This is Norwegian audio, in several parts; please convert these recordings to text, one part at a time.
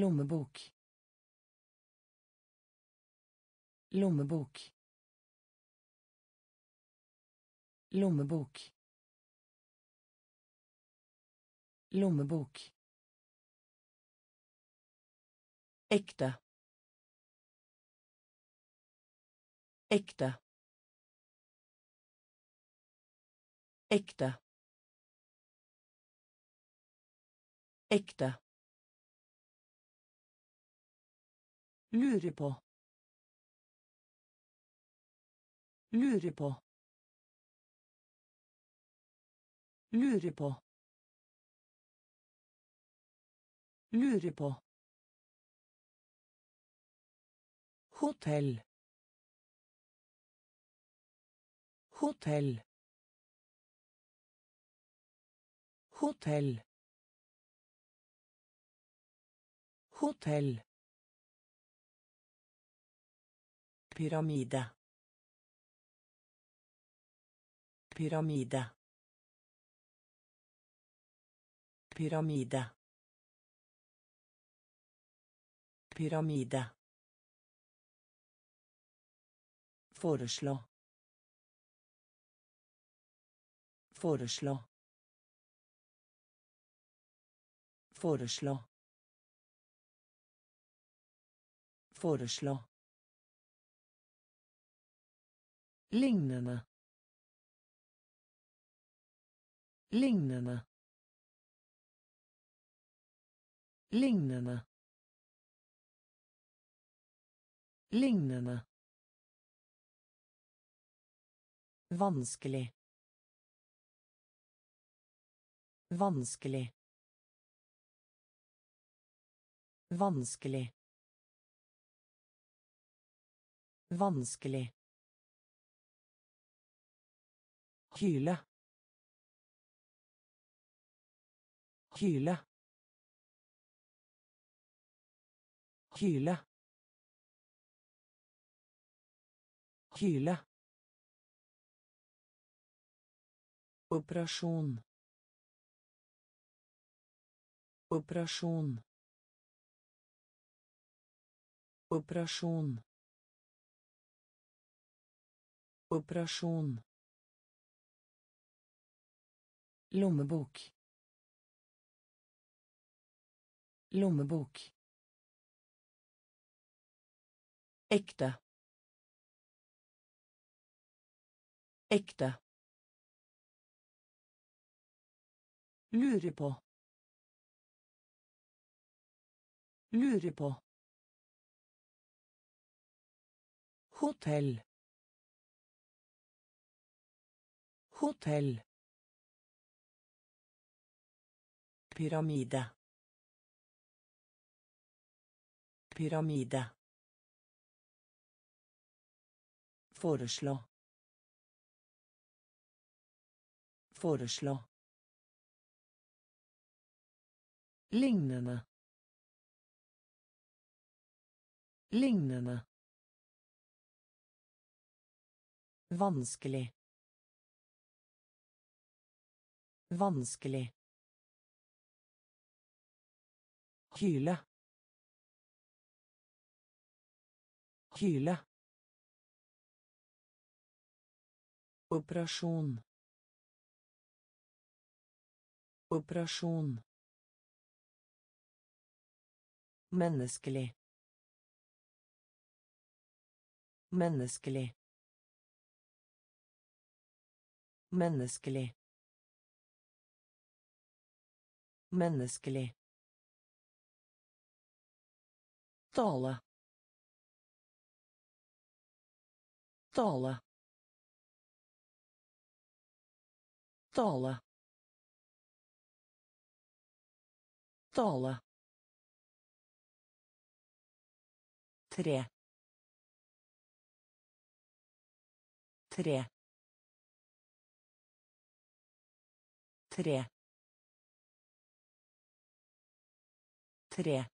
lommebok. Lommebok. Lommebok. Lommebok. Ekte. Ekte. Ekte. Ekte Lure på. Lure på. Lure på. Lure på. Hotell. Hotell. Hotell. Hotell. Pyramide. Pyramide. Pyramide. Pyramide. Foreslå. Foreslå. Foreslå. Foreslå. Lignende. Lignende. Lignende. Lignende. Vanskelig. Vanskelig. Vanskelig. Vanskelig. Kyle. Kyle. Kyle. Kyle. Operasjon. Operasjon. Operasjon. Operasjon. Lommebok. Lommebok. Ekte. Ekte. Lure på. Lure på. Hotell. Hotell. Pyramide. Pyramide. Foreslå. Foreslå. Lignende. Lignende. Vanskelig. Vanskelig. Kyle. Kyle. Operasjon. Operasjon. Menneskelig. Menneskelig. Menneskelig. Menneskelig. Tale. Tale. Tale. Tale. Tre. Tre. Tre. Tre.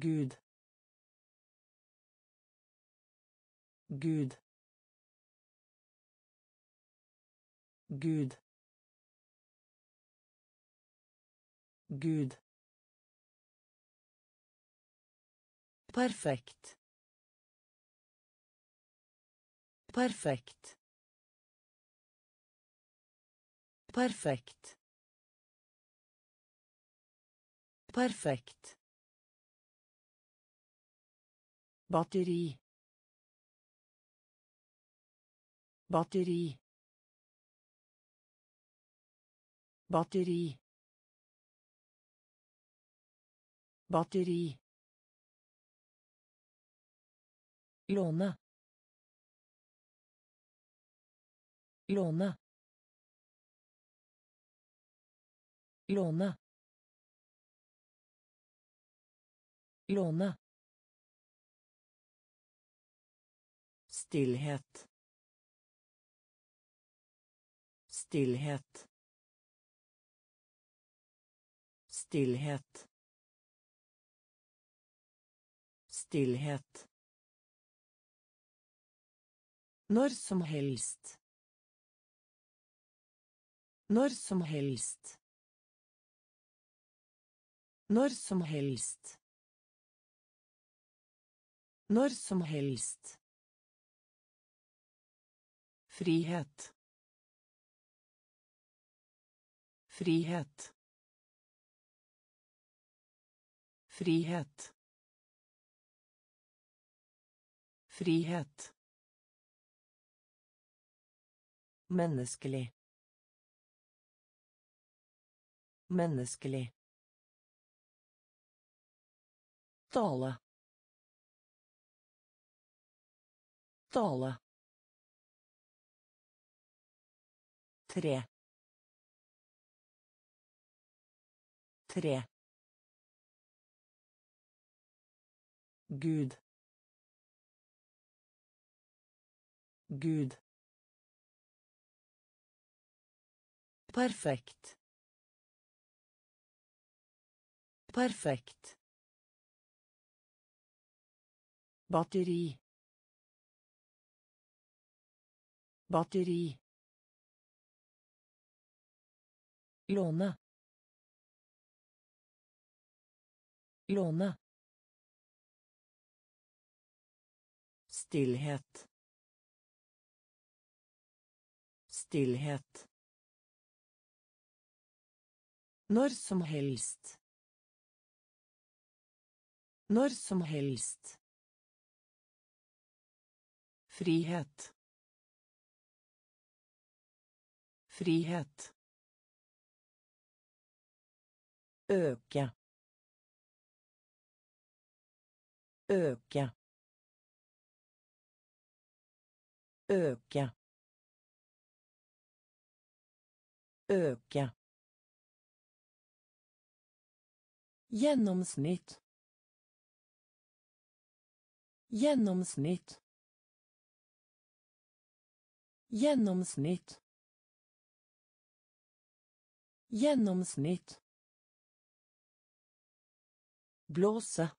Gud. Gud. Gud. Gud. Perfekt. Perfekt. Perfekt. Perfekt. Batteri. Batteri. Batteri. Batteri. Låne. Låne. Låne. Låne. Stillhet. Stillhet. Stillhet. Stillhet. Når som helst. Når som helst. Når som helst. Når som helst. Frihet. Frihet. Frihet. Frihet. Menneskelig. Menneskelig. Tale. Tale. Tre. Tre. Gud. Gud. Perfekt. Perfekt. Batteri. Batteri. Låne. Låne. Stillhet. Stillhet. Når som helst. Når som helst. Frihet. Frihet. Øke. Øke. Øke. Øke. Gjennomsnitt. Gjennomsnitt. Gjennomsnitt. Gjennomsnitt. Blåse.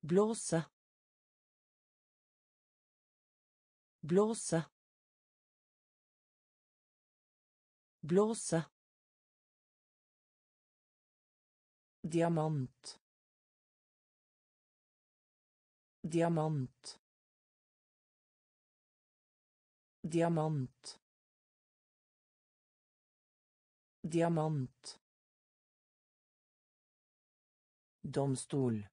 Blåse. Blåse. Blåse. Diamant. Diamant. Diamant. Diamant. Domstol.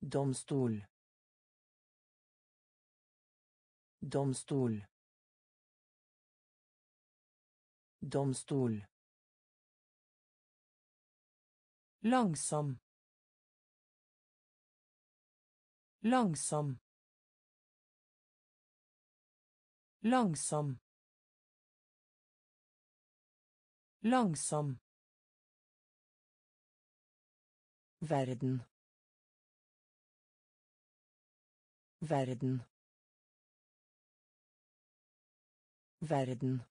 Domstol. Domstol. Domstol. Langsom. Langsom. Langsom. Langsom. Verden. Verden. Verden.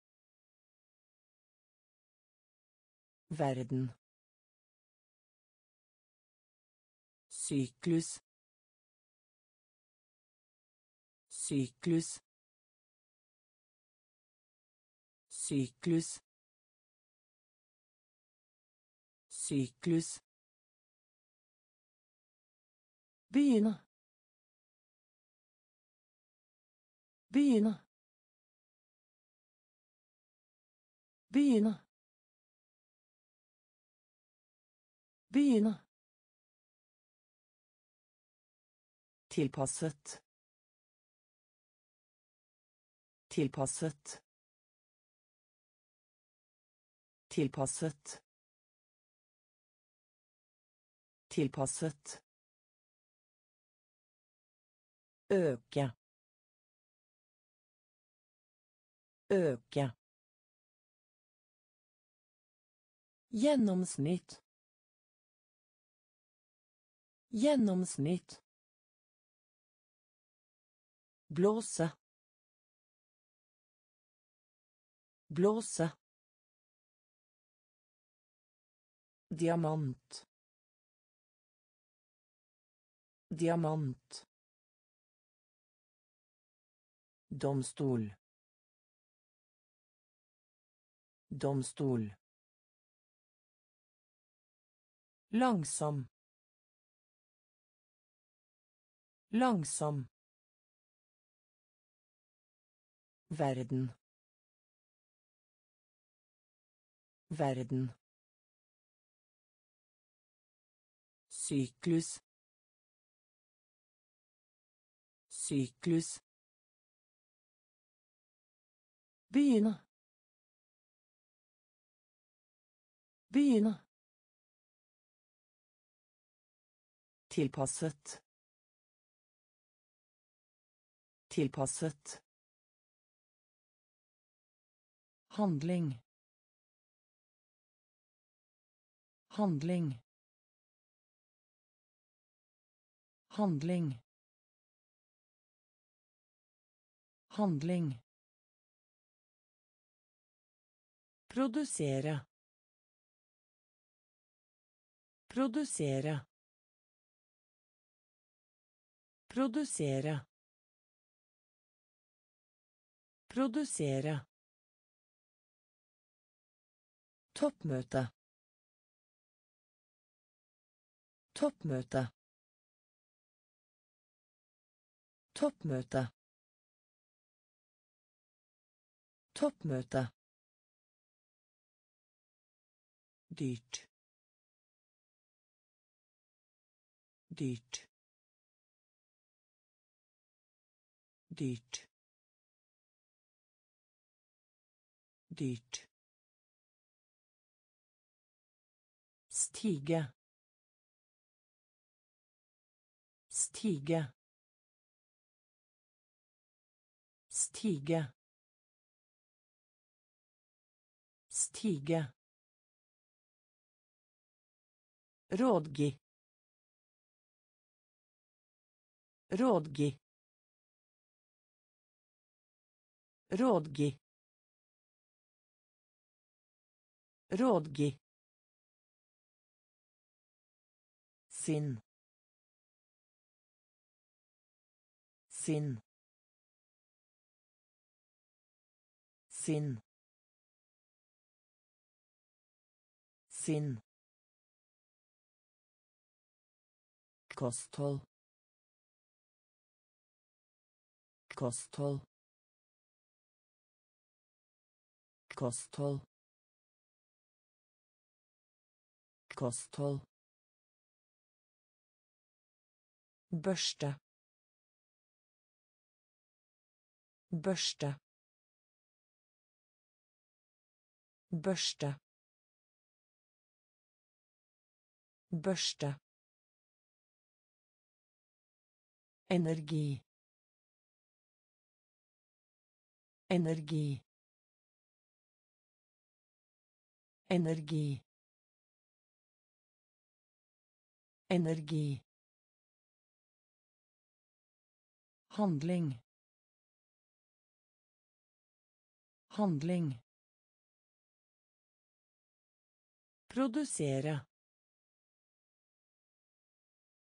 Verden. Syklus. Syklus. syklus syklus begynne begynne begynne begynne Tilpasset. Tilpasset. Tilpasset. Tilpasset. Øke. Øke. Gjennomsnitt. Gjennomsnitt. Blåse. Blåse. Diamant. Diamant. Domstol. Domstol. Langsom. Langsom. Verden. Verden. Syklus. Syklus. Begynne. Begynne. Tilpasset. Tilpasset. Handling. Handling. Handling. Handling. Produsere. Produsere. Produsere. Produsere. Toppmøte. Toppmøte. Toppmøte. Toppmøte. Dyrt dyrt dyrt dyrt Stige. Stige. Stige. Stige. Rådgi. Rådgi. Rådgi. Rådgi. Sinn. Sinn. Sinn. Sinn. Kosthold. Kosthold. Kosthold. Kosthold. Børste. Børste. Børste. Børste energi energi energi energi Handling. Handling. Produsere.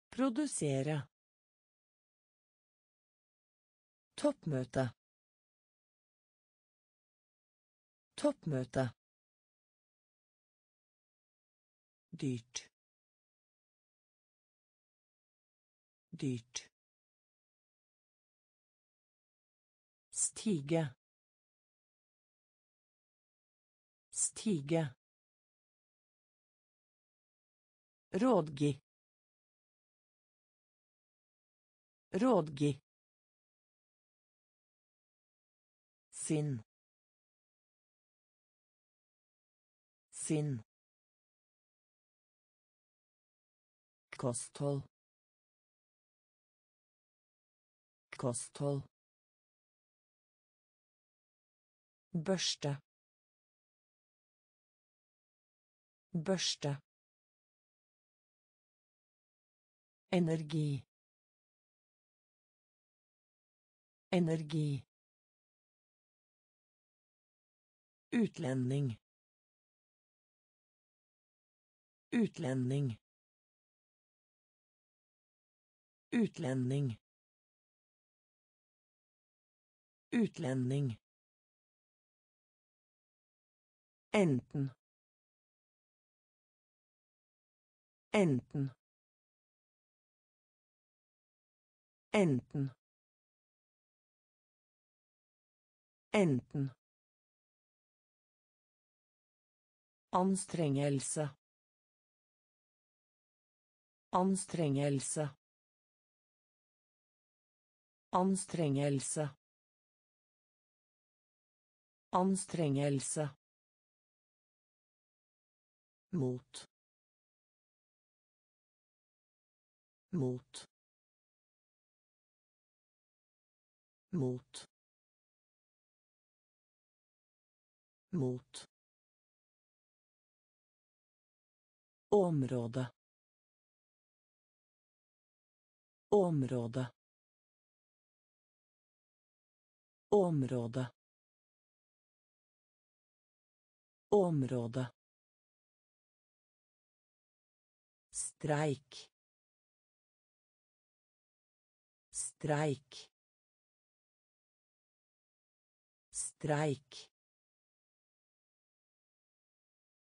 Produsere. Toppmøte. Toppmøte. Dyrt. Dyrt. Stige. Stige. Rådgi. Rådgi. Sinn. Sinn. Kosthold. Kosthold. Børste. Børste. Energi. Energi. Utlending. Utlending. Utlending. Utlending. Enten. Enten. Enten. Enten. Anstrengelse. Anstrengelse. Anstrengelse. Anstrengelse. Mot. Mot. Mot. Mot. Område. Område. Område. Område. Streik. Streik. Streik.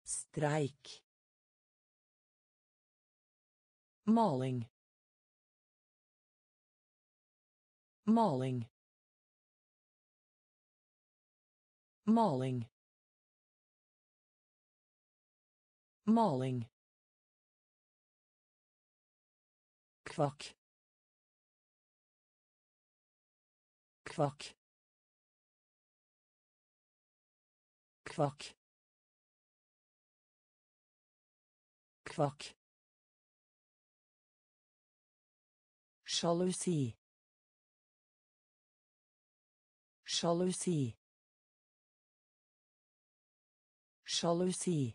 Streik. Maling. Maling. Maling. Maling. Kvakk. Kvakk. Kvakk. Kvakk. Sjalusi. Sjalusi. Sjalusi.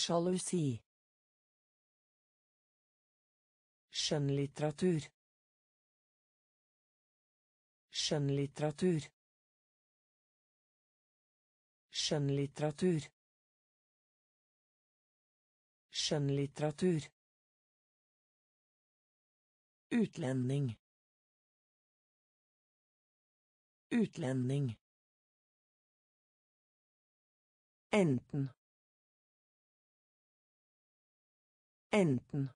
Sjalusi. Skjønnlitteratur. Skjønnlitteratur. Skjønnlitteratur. Skjønnlitteratur. Utlending. Utlending. Enten. Enten.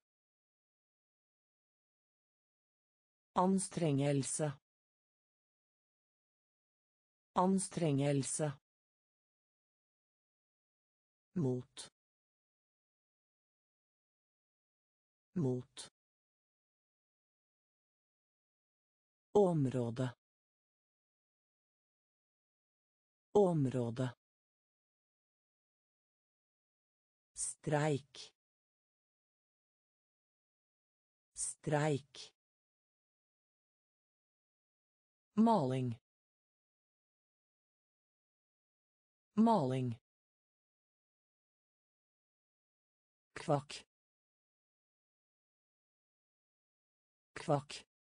Anstrengelse. Anstrengelse. Mot. Mot. Område. Område. Streik. Streik. Maling. Maling. Kvakk. Kvakk.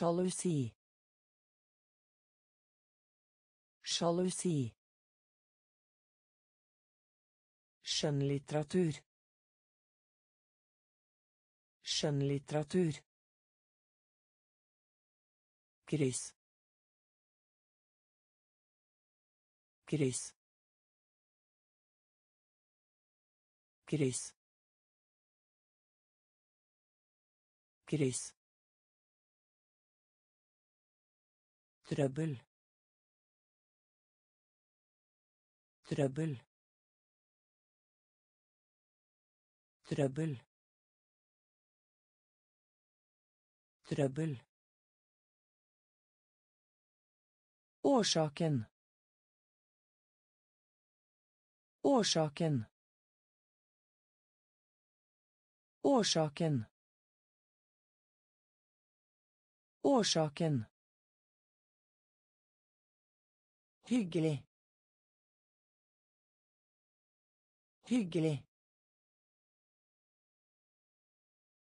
Sjalusi. Sjalusi. Skjønnlitteratur. Skjønnlitteratur. Kryss. Kryss. Kryss. Gris. Trøbbel. Trøbbel. Trøbbel. Trøbbel. Årsaken. Årsaken. Årsaken. Årsaken. Hyggelig. Hyggelig.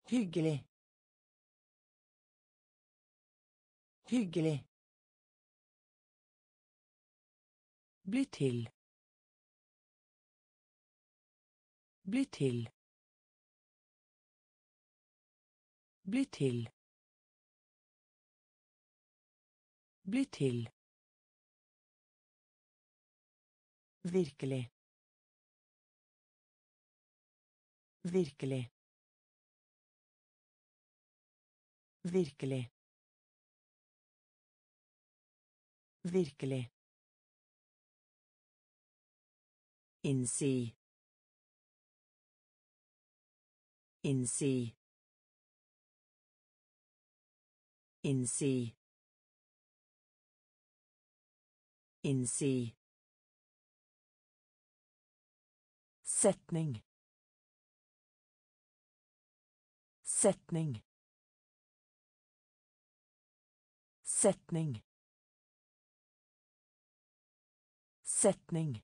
Hyggelig. Hyggelig. Bli til. Bli til. Bli til. Bli til. Virkelig. Virkelig. Virkelig. Virkelig. Innsi. Innsi. Innsi. Innsi. Setning. Setning. Setning. Setning.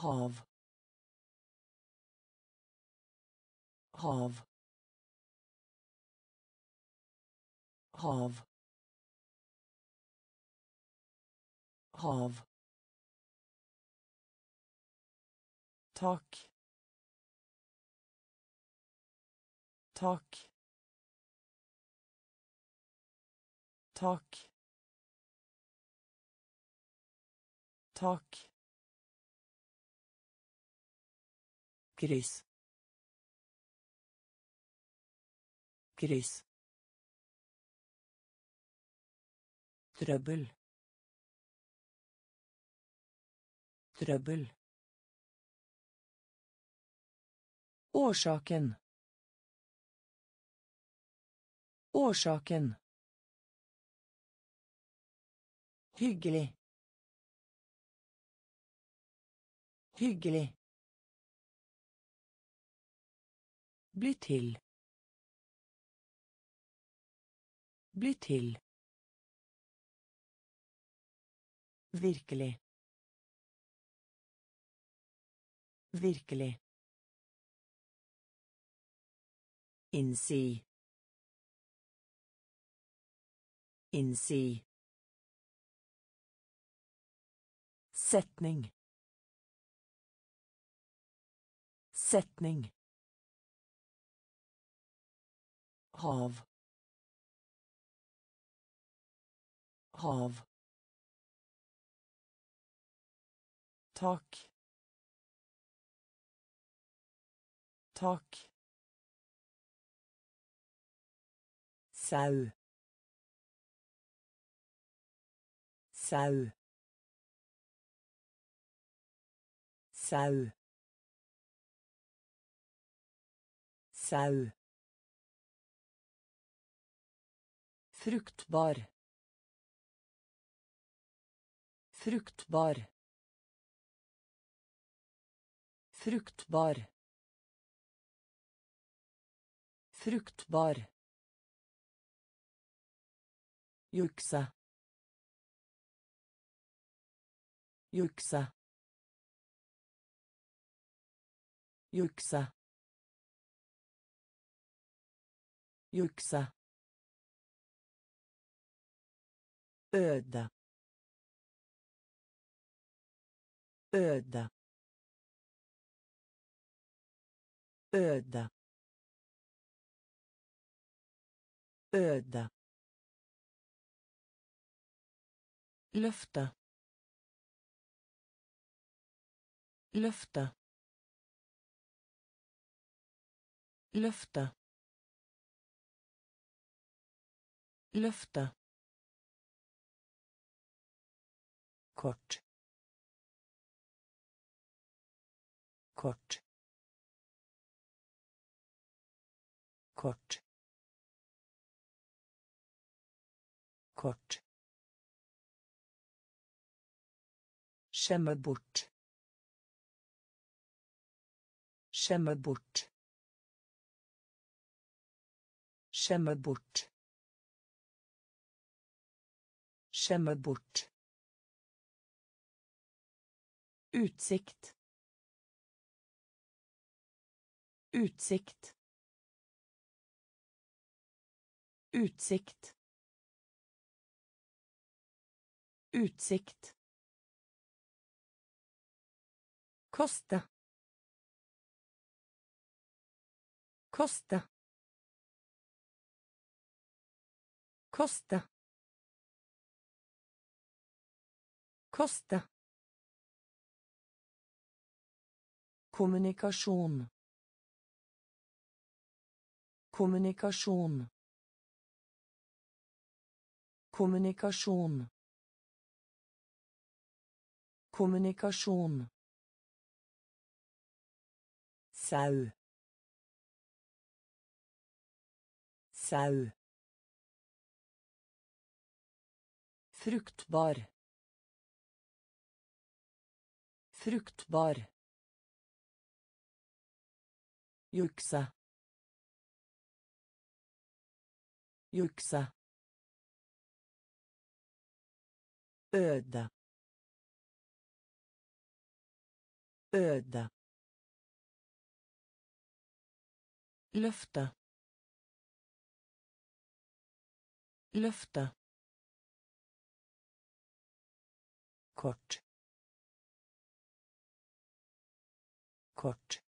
hav hav hav hav tak tak tak tak Gris. Gris. Trøbbel. Trøbbel. Årsaken. Årsaken. Hyggelig. Hyggelig. Bli til. Bli til. Virkelig. Virkelig. Innsi. Innsi. Setning. Setning. hav hav tak tak sau sau sau sau Fruktbar. Fruktbar. Fruktbar. Fruktbar. Jukse. Jukse. Jukse. Jukse. Øde. Øde. Øde. Øde. Løfte. Løfte. Løfte. Løfte. kort kort kort kort skjemme bort skjemme bort skjemme bort skjemme bort Utsikt. Utsikt. Utsikt. Utsikt. Koste. Koste. Koste. Koste. Kommunikasjon. Kommunikasjon. Kommunikasjon. Kommunikasjon. Sau. Sau. Fruktbar. Fruktbar. Jukse. Jukse. Øde. Øde. Løfte. Løfte. Kort. Kort.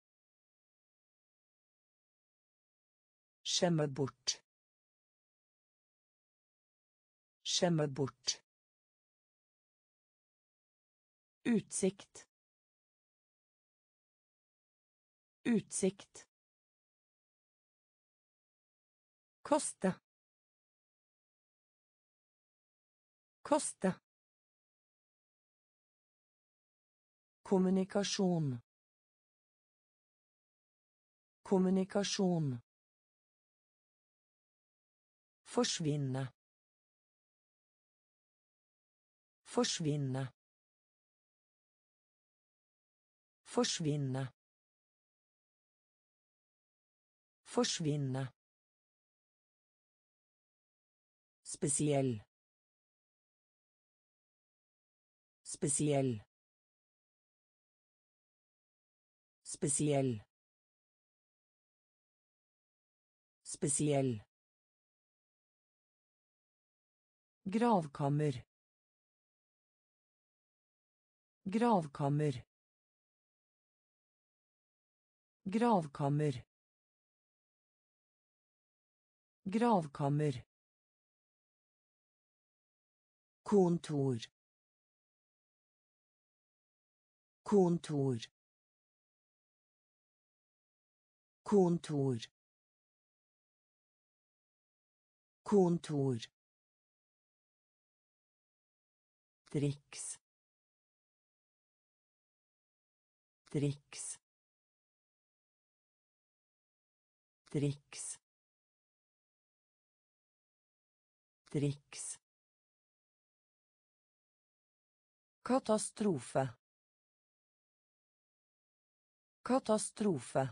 Skjemme bort. Skjemme bort. Utsikt. Utsikt. Koste. Koste. Kommunikasjon. Kommunikasjon. Forsvinne. Forsvinne. Forsvinne. Forsvinne. Spesiell. Spesiell. Spesiell. Spesiell. Gravkammer. Gravkammer. Gravkammer. Gravkammer. Kontor. Kontor. Kontor. Kontor. triks triks triks triks katastrofe katastrofe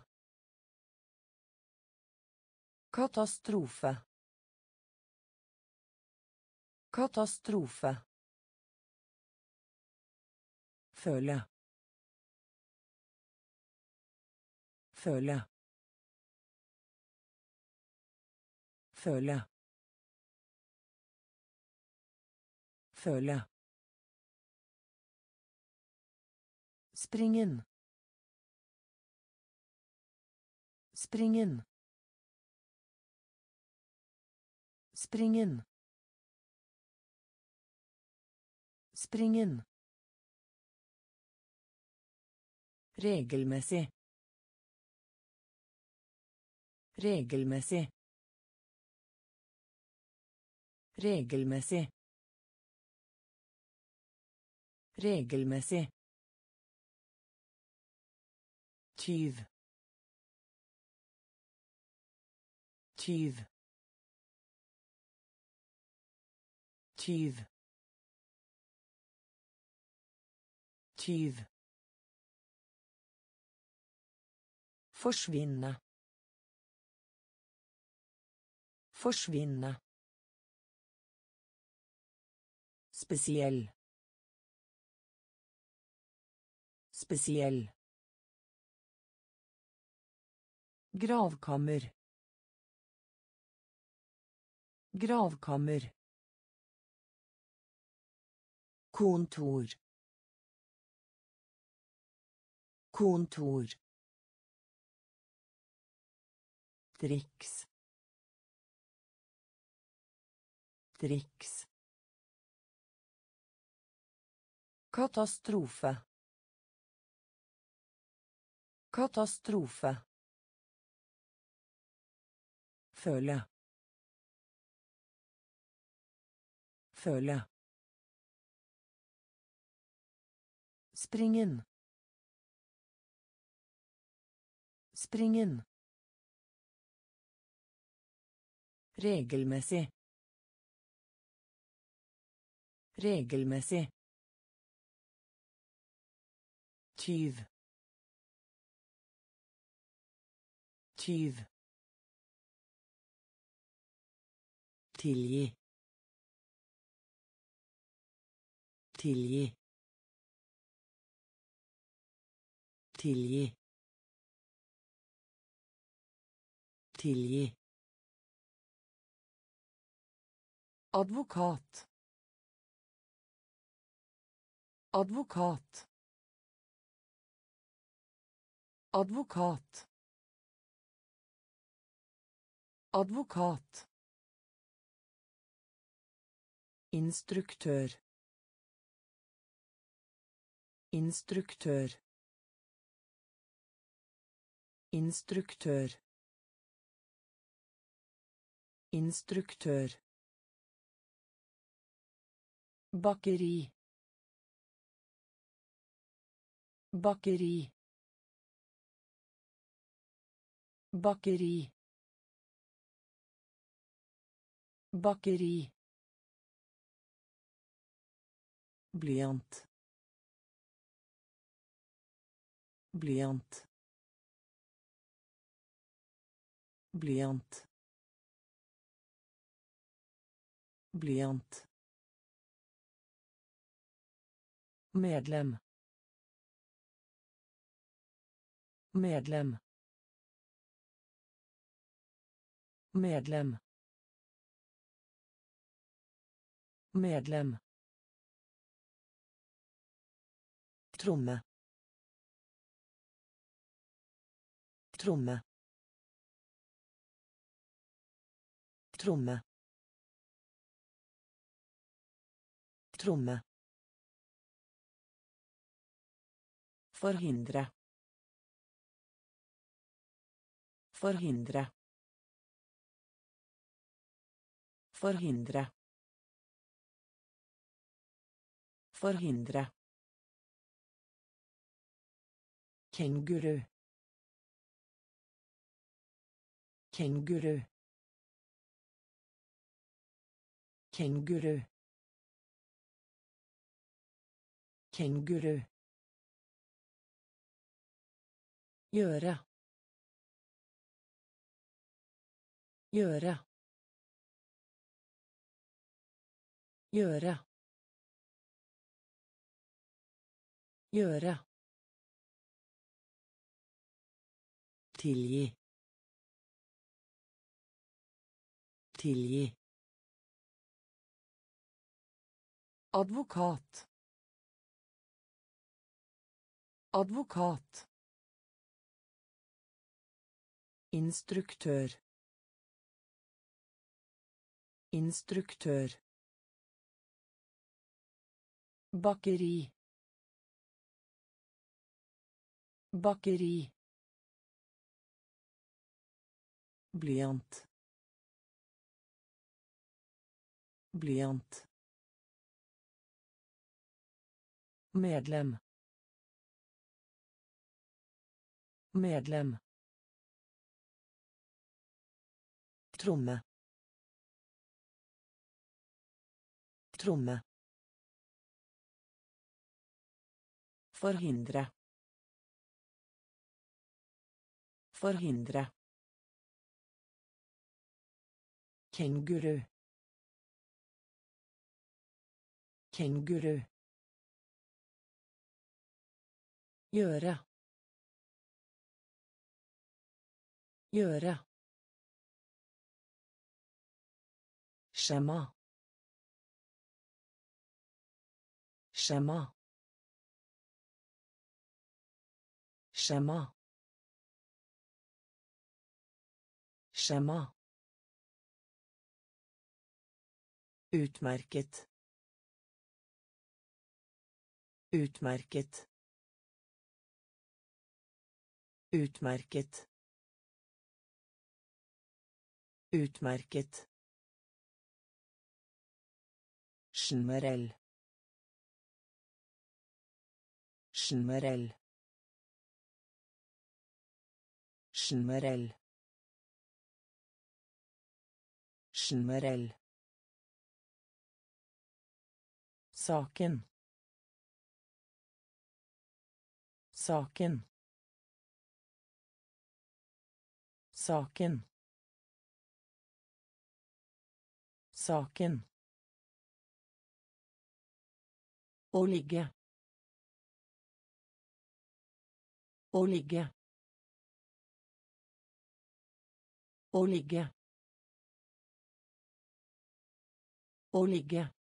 katastrofe katastrofe Føle. Føle. Føle. Føle. Springen. Springen. Springen. Springen. regelmessig regelmessig regelmessig regelmessig Tyv. Tyv. Tyv. Tyv. Forsvinne. Forsvinne. Spesiell. Spesiell. Gravkammer. Gravkammer. Kontor. Kontor. Triks. Triks. Katastrofe. Katastrofe. Føle. Føle. Springen. Springen. Regelmessig. Regelmessig. Tyv. Tyv. Tilgi. Tilgi. Tilgi. Tilgi. Advokat. Advokat. Advokat. Advokat. Instruktør. Instruktør. Instruktør. Instruktør. Bakeri. Bakeri. Bakeri. Bakeri. Blyant. Blyant. Blyant. Blyant. Medlem. Medlem. Medlem. Medlem. Tromme tromme tromme tromme Forhindre. Forhindre. Forhindre. Forhindre. Kenguru. Kenguru. Kenguru. Kenguru. Gjøre. Gjøre. Gjøre. Gjøre. Tilgi. Tilgi. Advokat. Advokat. Instruktør. Instruktør. Bakeri. Bakeri. Blyant. Blyant. Medlem. Medlem. Tromme. Tromme. Forhindre. Forhindre. Kenguru. Kenguru. Gjøre. Gjøre. Skjema. Skjema. Skjema. Skjema. Utmerket. Utmerket. Utmerket. Utmerket. Generell. Generell. Generell. Generell. Saken. Saken. Saken. Saken. Å ligge. Å ligge. Å ligge. Å ligge.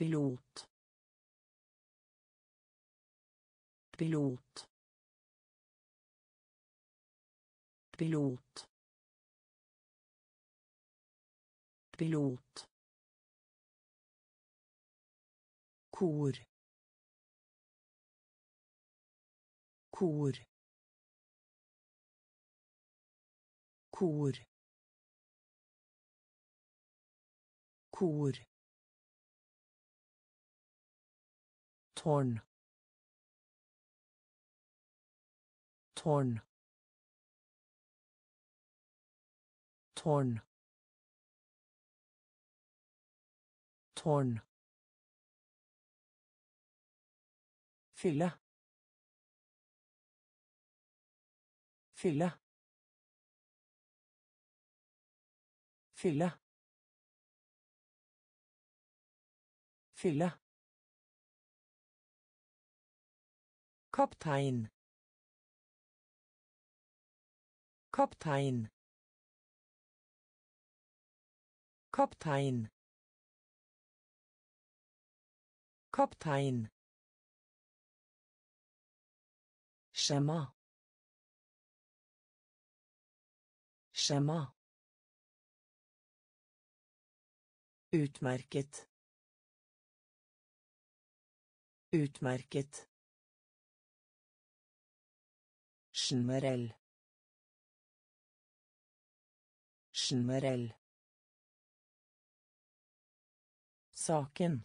Pilot. Pilot. Pilot. Pilot. Kor. Kor. Kor. Kor. Tårn. Tårn. Tårn. Tårn. Fylle. Fylle. Fylle. Fylle. Kaptein. Kaptein. Kaptein. Kaptein. Skjema. Skjema. Utmerket. Utmerket. Generell. Generell. Saken.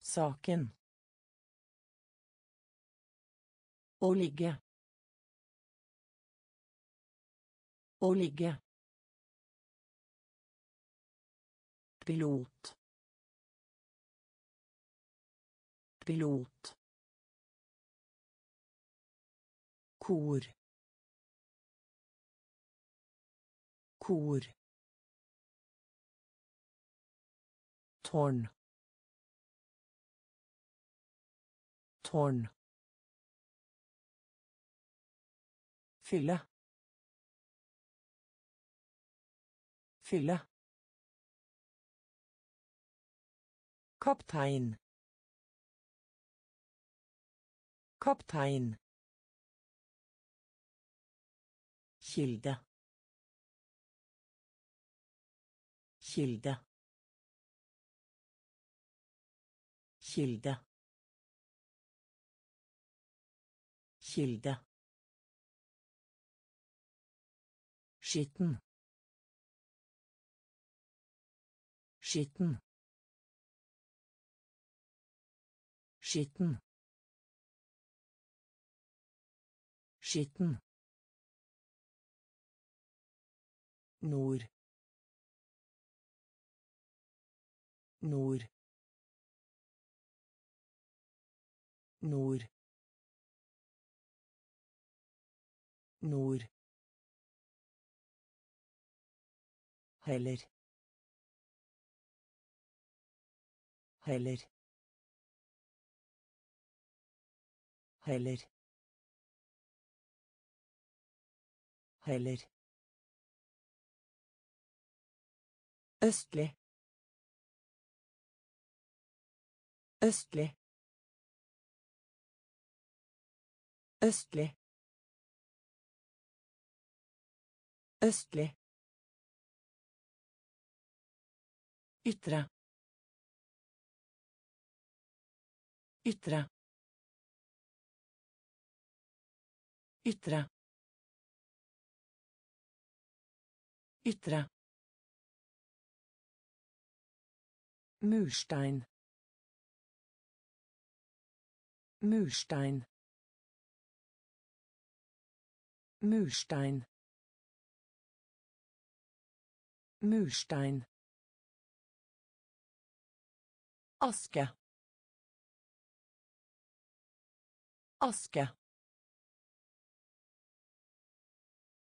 Saken. Å ligge. Å ligge. Pilot. Pilot. Kor. Kor. Tårn. Tårn. Fylle. Fylle. Kaptein. Kaptein. Kilde. Kilde. Kilde. Kilde. Skitten. Skitten. Skitten. Skitten. Nord. Nord. Nord. Nord. Heller. Heller. Heller. Heller. Østlig. Østlig. Østlig. Østlig. Ytre. Ytre. Ytre. Ytre. Murstein. Murstein. Murstein. Murstein. Aske. Aske.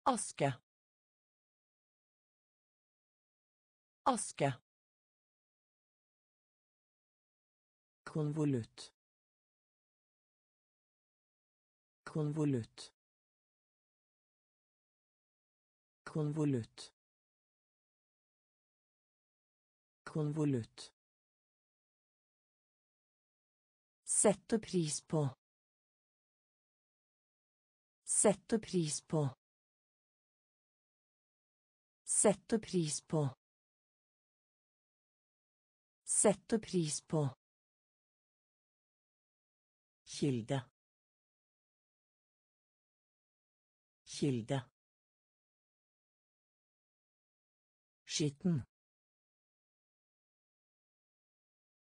Aske. Aske. Konvolutt. Konvolutt. Konvolutt. Konvolutt. Sette pris på. Sette pris på. Sette pris på. Sette pris på. Kilde. Kilde. Skitten.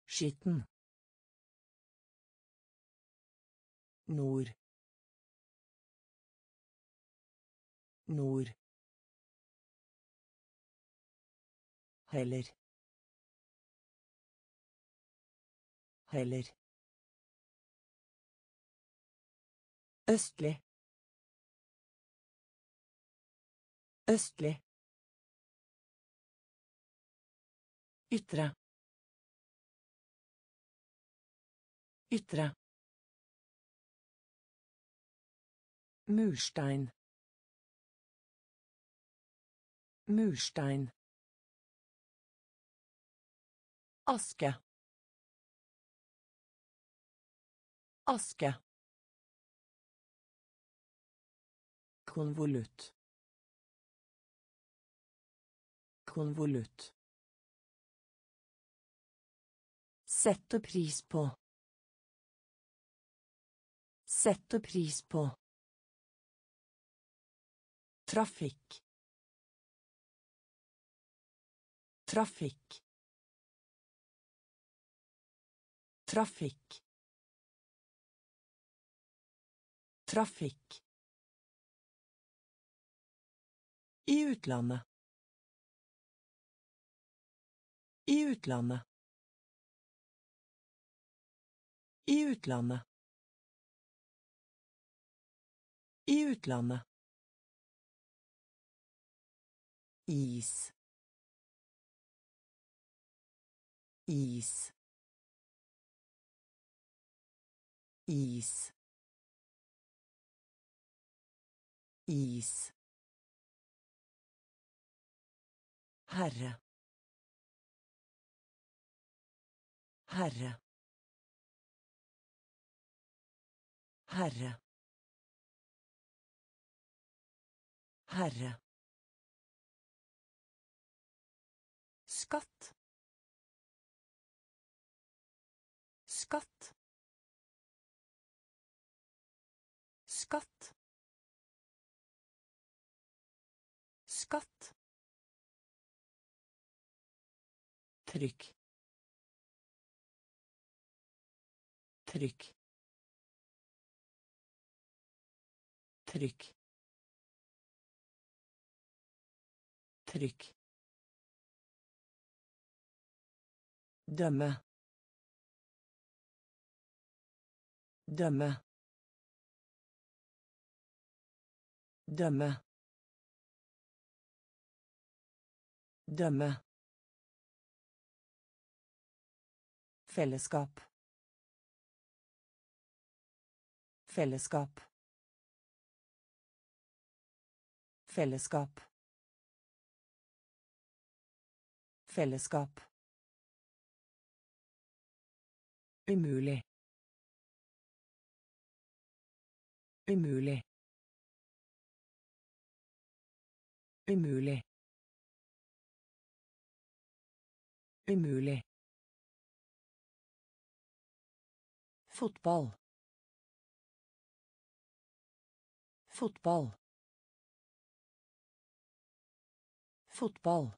Skitten. Nord. Nord. Heller. Heller. Østlig. Østlig. Ytre. Ytre. Murstein. Murstein. Aske. Aske. Konvolutt. Konvolutt. Sette pris på. Sette pris på. Trafikk. Trafikk. Trafikk. Trafikk. I utlandet. I utlandet. I utlandet. I utlandet. Is. Is. Is. Is. Herre. Herre. Herre. Herre. Skatt. Trykk. Trykk. Trykk. Trykk. Dømme. Dømme. Dømme. Dømme. Fellesskap. Fellesskap. Fellesskap. Fellesskap. Umulig. Umulig. Umulig. Umulig. Fotball. Fotball. Fotball.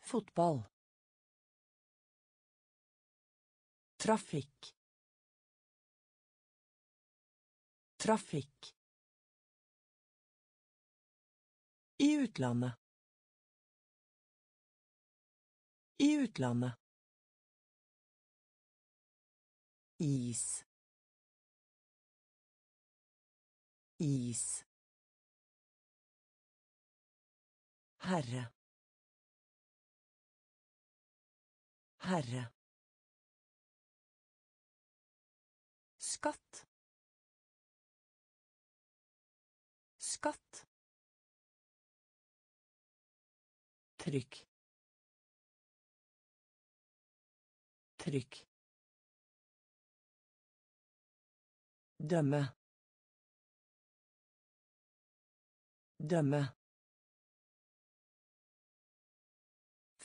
Fotball. Trafikk. Trafikk. I utlandet. I utlandet. Is. Is. Herre. Herre. Skatt. Skatt. Trykk. Trykk. Dømme. Dømme.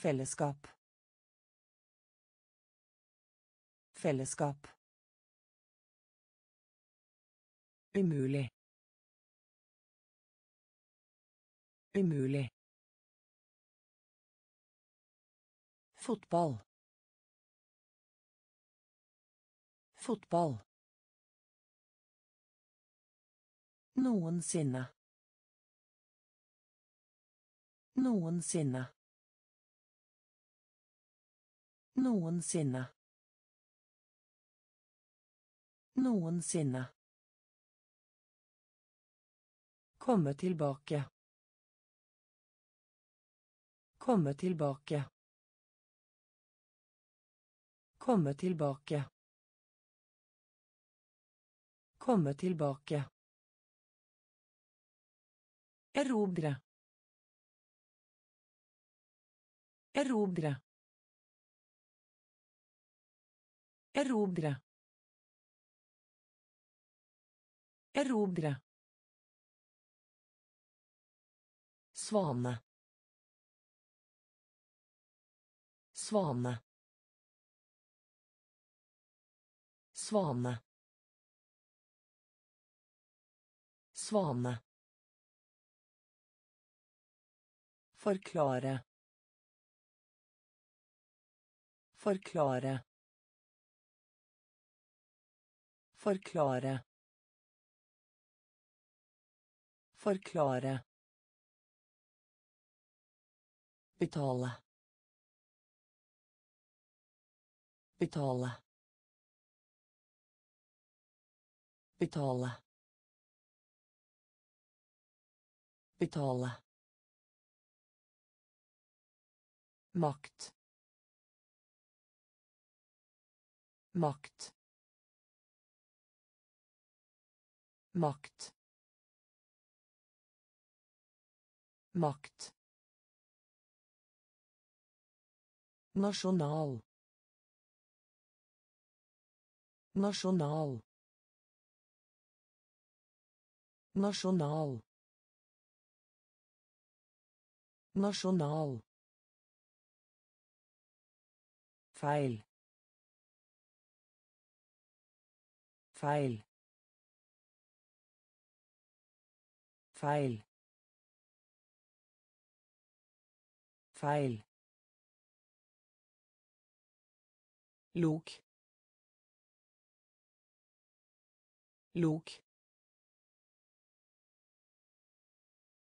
Fellesskap. Fellesskap. Umulig. Umulig. Fotball. Fotball. Noensinne. Noensinne. Noensinne. Noensinne. Komme tilbake. Komme tilbake. Komme tilbake. Komme tilbake. Erobre. Erobre. Erobre. Erobre. Svane. Svane. Svane. Svane. Forklare. Forklare. Forklare. Forklare. Betale. Betale. Betale. Betale. Makt. Makt. Makt. Makt. Nasjonal. Nasjonal. Nasjonal. Nasjonal. Feil. Feil. Feil. Feil. Lok. Lok.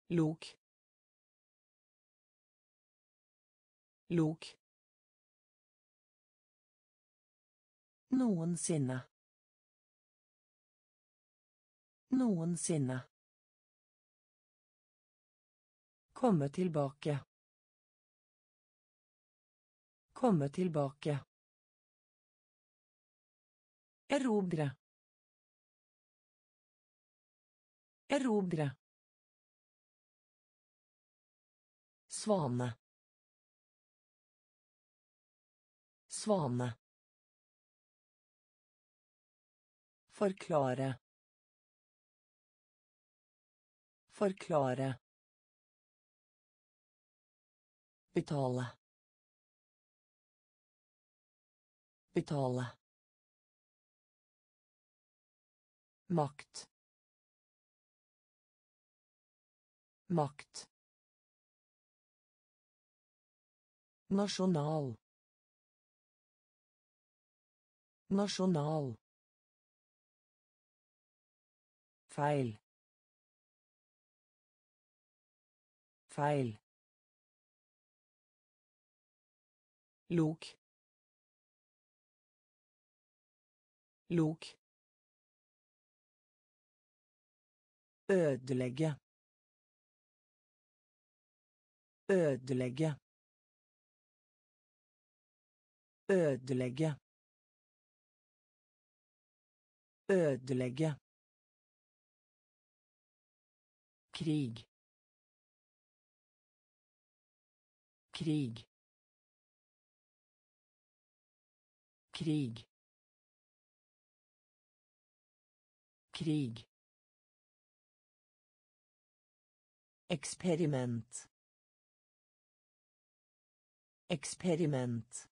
Lok. Lok. Noensinne. Noensinne. Komme tilbake. Komme tilbake. Erobre. Erobre. Svane. Svane. Forklare. Forklare. Betale. Betale. Makt. Makt. Nasjonal. Nasjonal. Feil. Feil. Lok. Lok. Ødelegge. Ødelegge. Ødelegge. Ødelegge. Krig. Krig. Krig. Krig. Eksperiment. Eksperiment.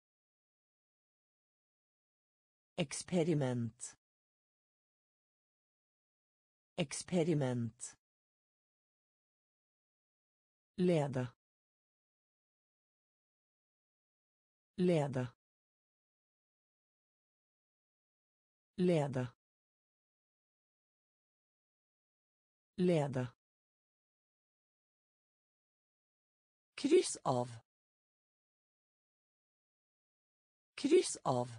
Eksperiment. Eksperiment. Lede. Lede. Lede. Lede. Kryss av. Kryss av.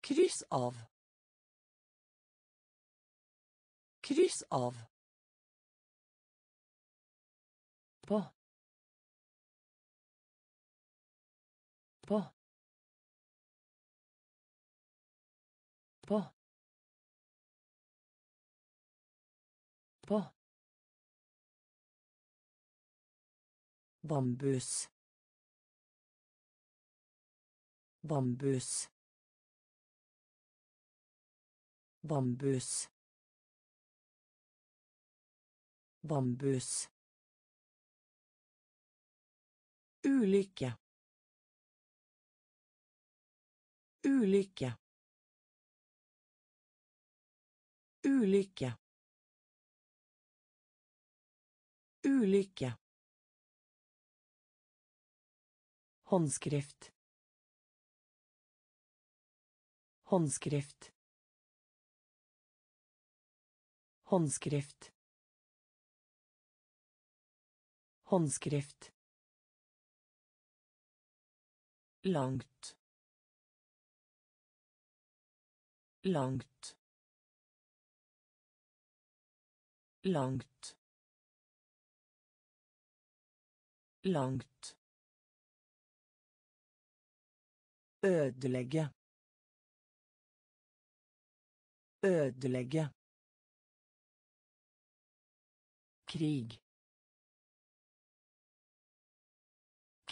Kryss av. Kryss av. Bambus. Bambus. Bambus. Bambus. Ulykke. Ulykke. Ulykke. Ulykke. Håndskrift. Håndskrift. Håndskrift. Håndskrift. Langt. Langt. Langt. Langt. Ødelegge. Ødelegge. Krig.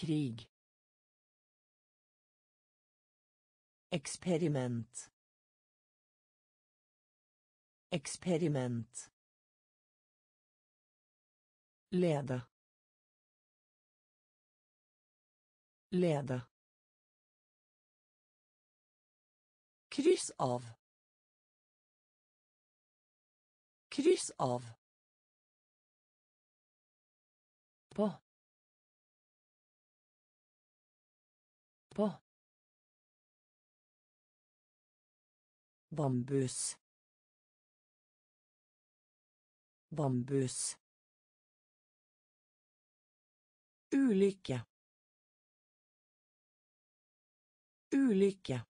Krig. Eksperiment. Eksperiment. Lede. Lede. Kryss av. Kryss av. På. På. Bambus. Bambus. Ulykke. Ulykke.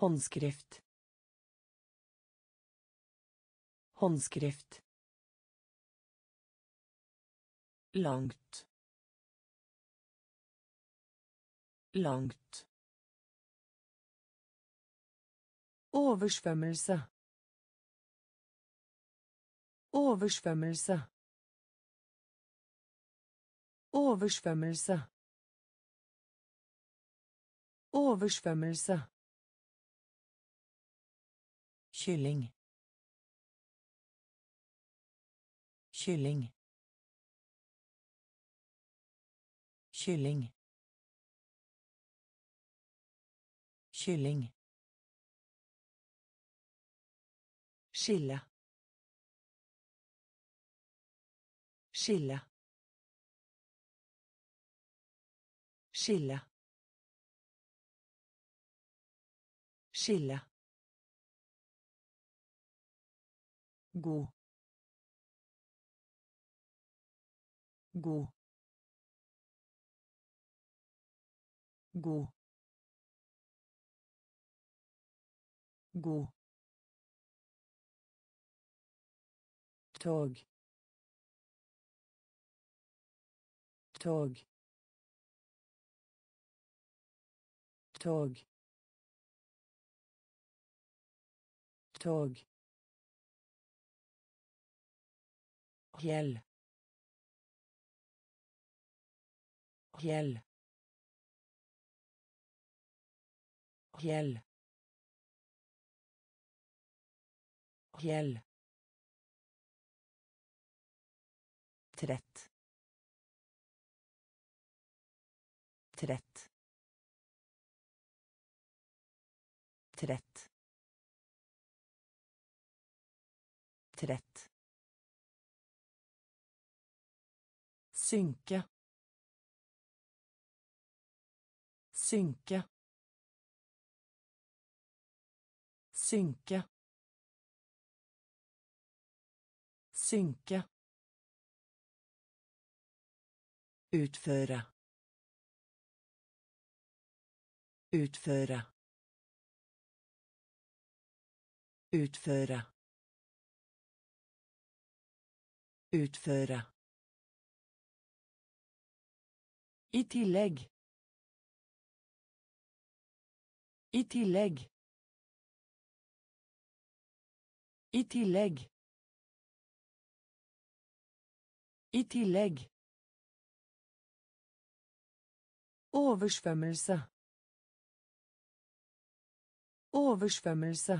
Håndskrift. Håndskrift. Langt. Langt. Oversvømmelse. Oversvømmelse. Oversvømmelse. Oversvømmelse. Kylling. Kylling. Kylling. Kylling. Skille. Skille. Skille. Skille. God. God. God. God. tog tog tog tog fjell fjell fjell fjell trett. Trett. Trett. Trett synke synke synke synke Utføre. Utføre. Utføre. Utføre. I tillegg. I tillegg. I tillegg. I tillegg. Oversvømmelse. Oversvømmelse.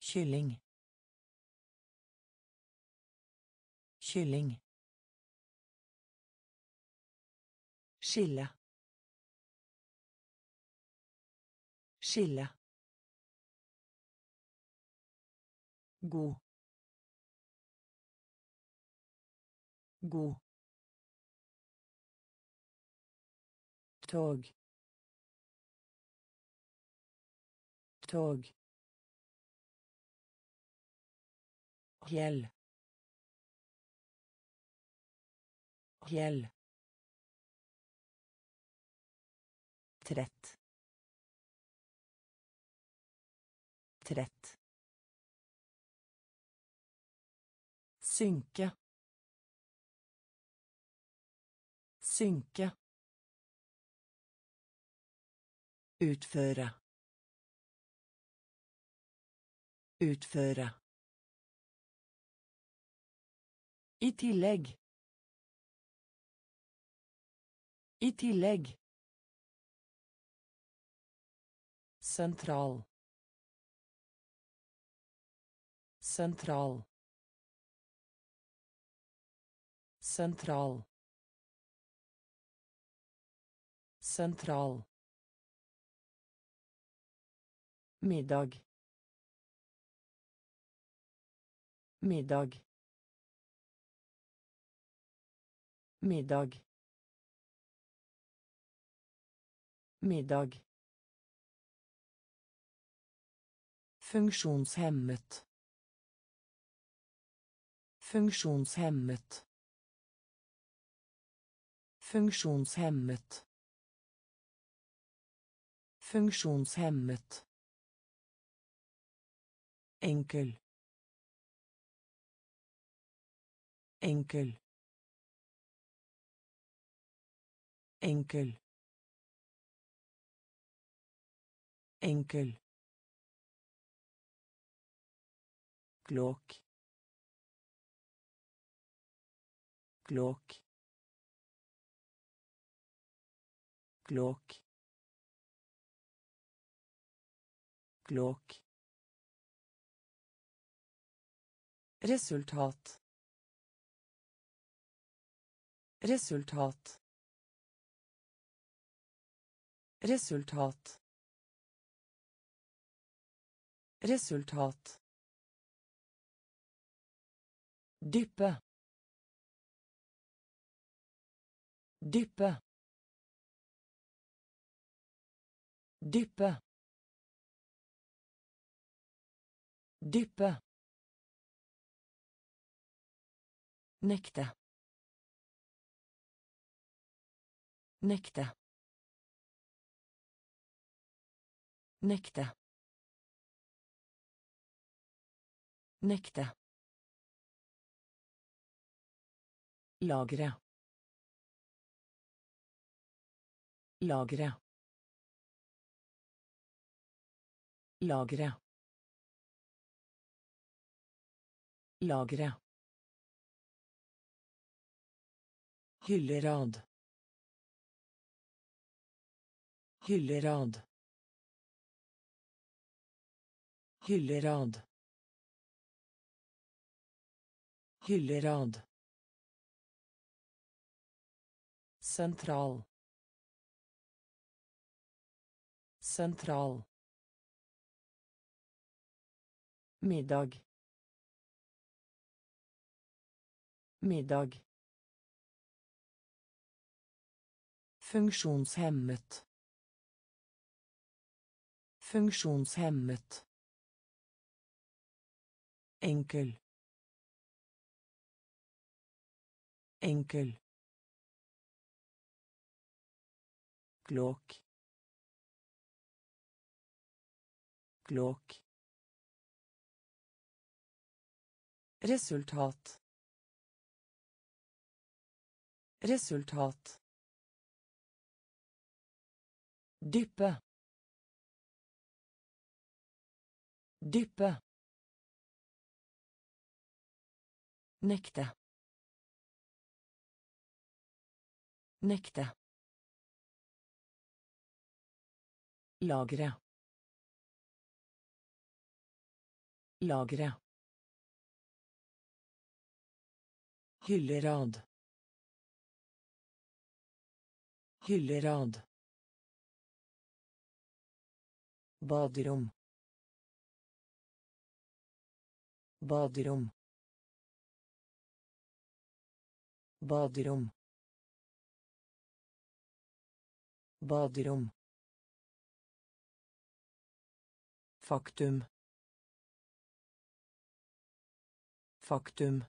Kylling. Kylling. Skille. Skille. God. God. tog tog Hjell. fjell trett trett synke synke Utføre. Utføre. I tillegg. I tillegg. Sentral. Sentral. Sentral. Sentral. Middag. Middag. Middag. Middag. Funksjonshemmet. Funksjonshemmet. Funksjonshemmet. Funksjonshemmet. Enkel. Enkel. Enkel. Enkel. Klok. Klok. Klok. Klok. Resultat. Resultat. Resultat. Resultat. Dyppe. Dyppe. Dyppe. Dyppe. Nekte. Nekte. Nekte. Nekte. Lagre. Lagre. Lagre. Lagre. Hyllerad. Hyllerad. Hyllerad. Hyllerad. Sentral. Sentral. Middag. Middag. Funksjonshemmet. Funksjonshemmet. Enkel. Enkel. Klok. Glåk. Resultat. Resultat. Dyppe. Dyppe. Nekte. Nekte. Lagre. Lagre. Hyllerad. Hyllerad. Baderom. Baderom. Baderom. Baderom. Faktum. Faktum.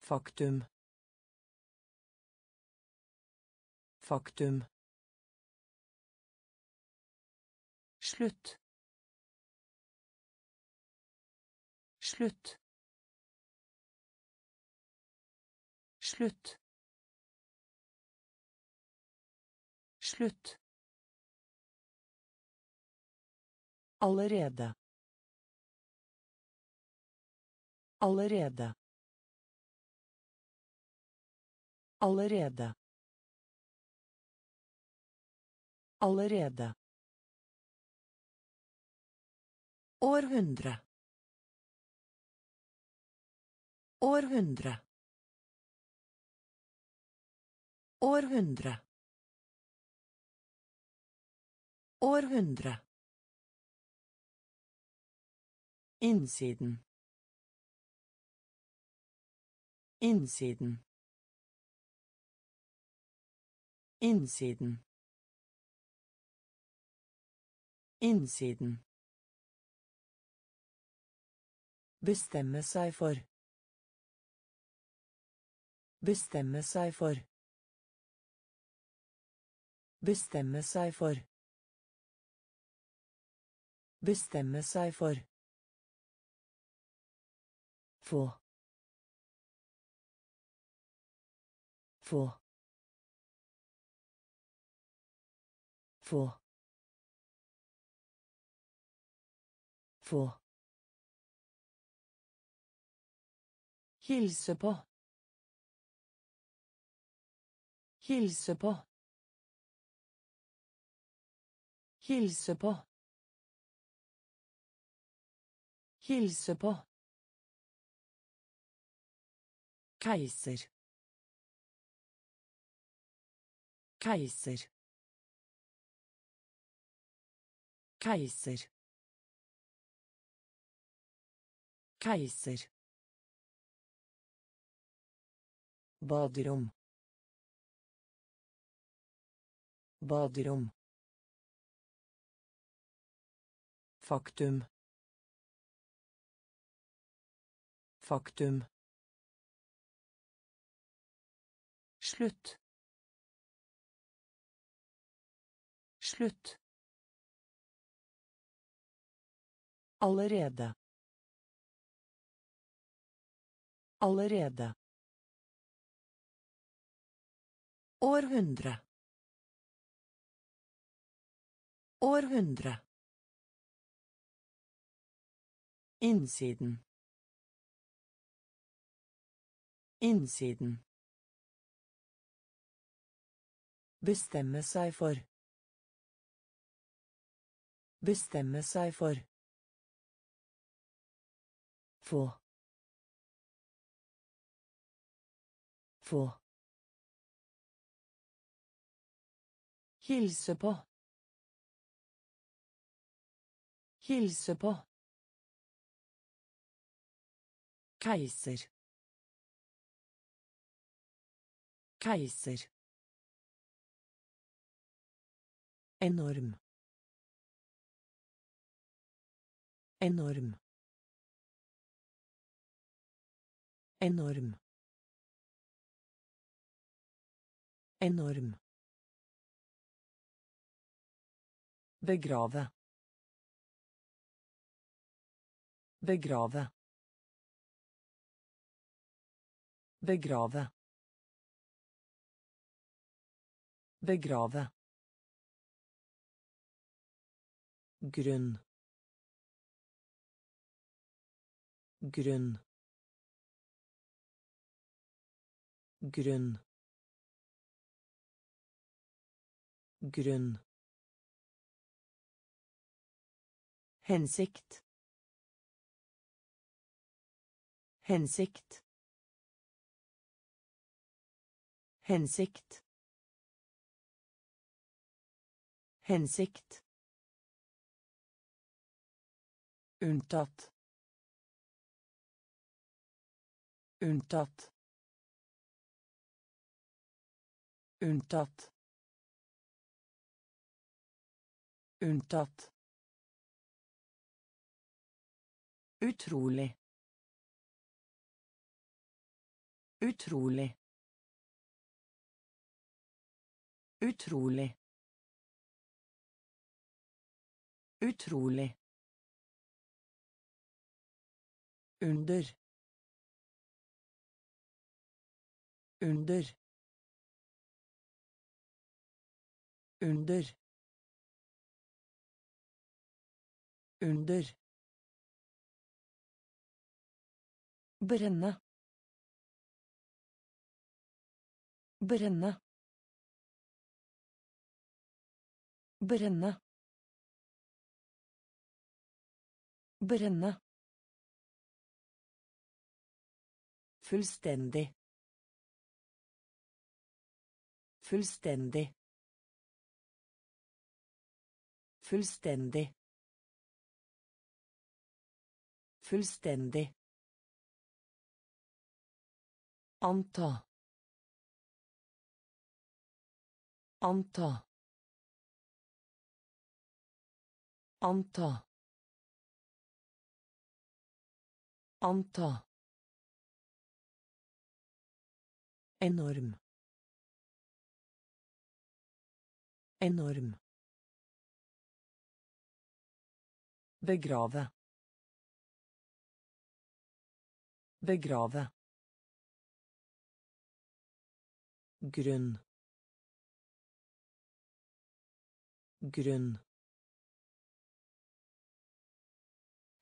Faktum. Faktum. Slutt. Slutt. Slutt. Slutt. Allerede. Allerede. Allerede. Allerede. Århundre. Århundre. Århundre. Århundre. Innsiden. Innsiden. Innsiden. Innsiden. Bestemme seg for. Bestemme seg for. Bestemme seg for. Bestemme seg for. Få. Få. Få. Få. Hilse på. Hilse på. Hilse på. Hilse på. Keiser. Keiser. Keiser. Keiser. Baderom. Baderom. Faktum. Faktum. Slutt. Slutt. Allerede. Allerede. Århundre. Århundre. Innsiden. Innsiden. Bestemme seg for. Bestemme seg for. Få. Få. Hilse på. Hilse på. Keiser. Keiser. Enorm. Enorm. Enorm. Enorm. Begrave. Begrave. Begrave. Begrave. Grunn. Grunn. Grunn. Grunn. Hensikt. Hensikt. Hensikt. Hensikt. Unntatt. Unntatt. Unntatt. Unntatt. Utrolig. Utrolig. Utrolig. Utrolig. Under. Under. Under. Under. Brenne. Brenne. Brenne. Brenne. Fullstendig. Fullstendig. Fullstendig. Fullstendig. Anta. Anta. Anta. Anta. Enorm. Enorm. Begrave. Begrave. grunn grunn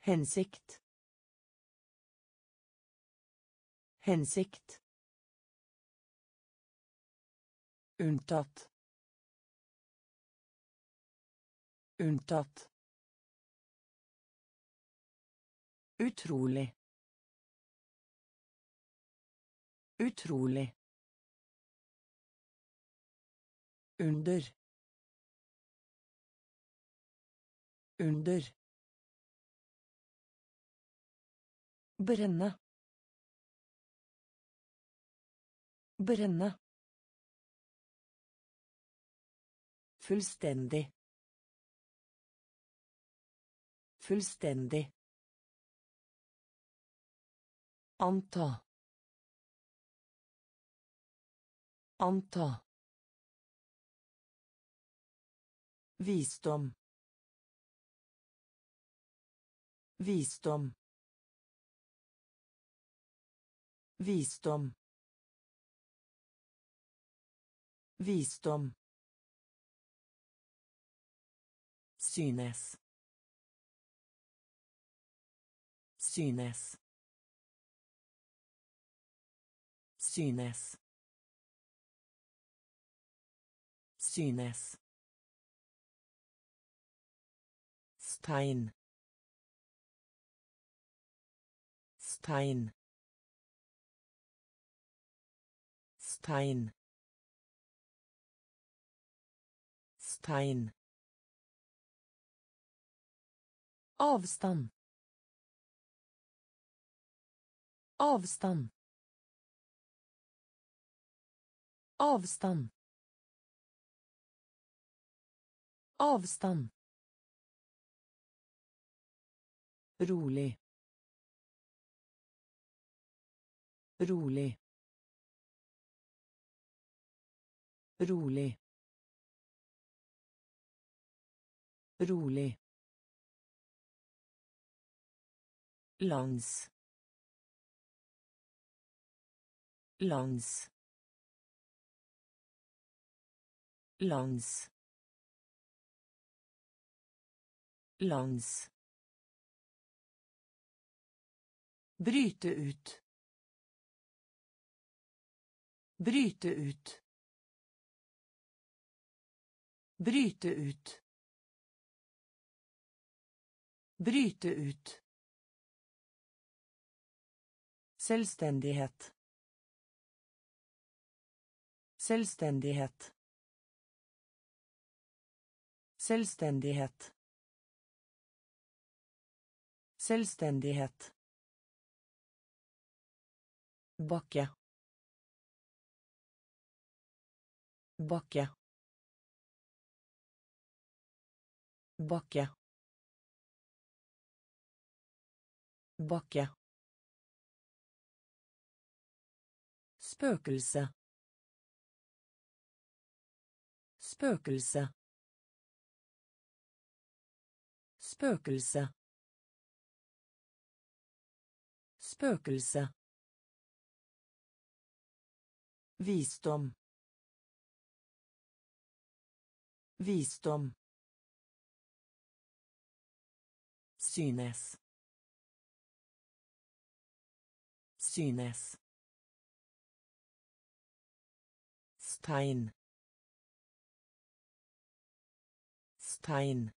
hensikt hensikt unntatt. Unntatt. Utrolig. Utrolig. Under. Under. Brenne. Brenne fullstendig fullstendig anta anta Visdom. Visdom. Visdom. Visdom. Synes. Synes. Synes. Synes. Stein. Stein. Stein. Stein. Avstand. Avstand. Avstand. Avstand. Rolig. Rolig. Rolig. Rolig. Lands. Lands. Lands. Lands. Bryte ut. Bryte ut. Bryte ut. Bryte ut. Selvstendighet. Selvstendighet. Selvstendighet. Selvstendighet. bakke bakke bakke bakke spøkelse spøkelse spøkelse spøkelse Visdom. Visdom. Synes. Synes. Stein. Stein.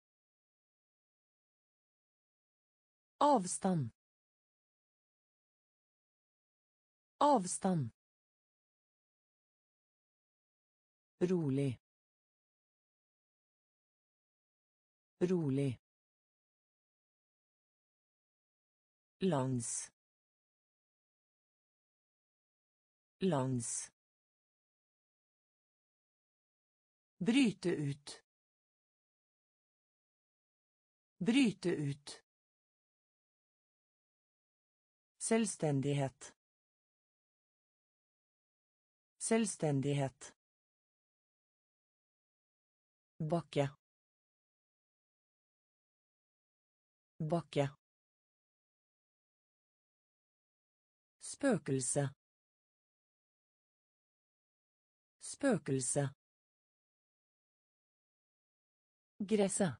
Avstand. Avstand. Rolig. Rolig. Lands. Lands. Bryte ut. Bryte ut. Selvstendighet. Selvstendighet. Bakke. Bakke. Spøkelse. Spøkelse. Gresset.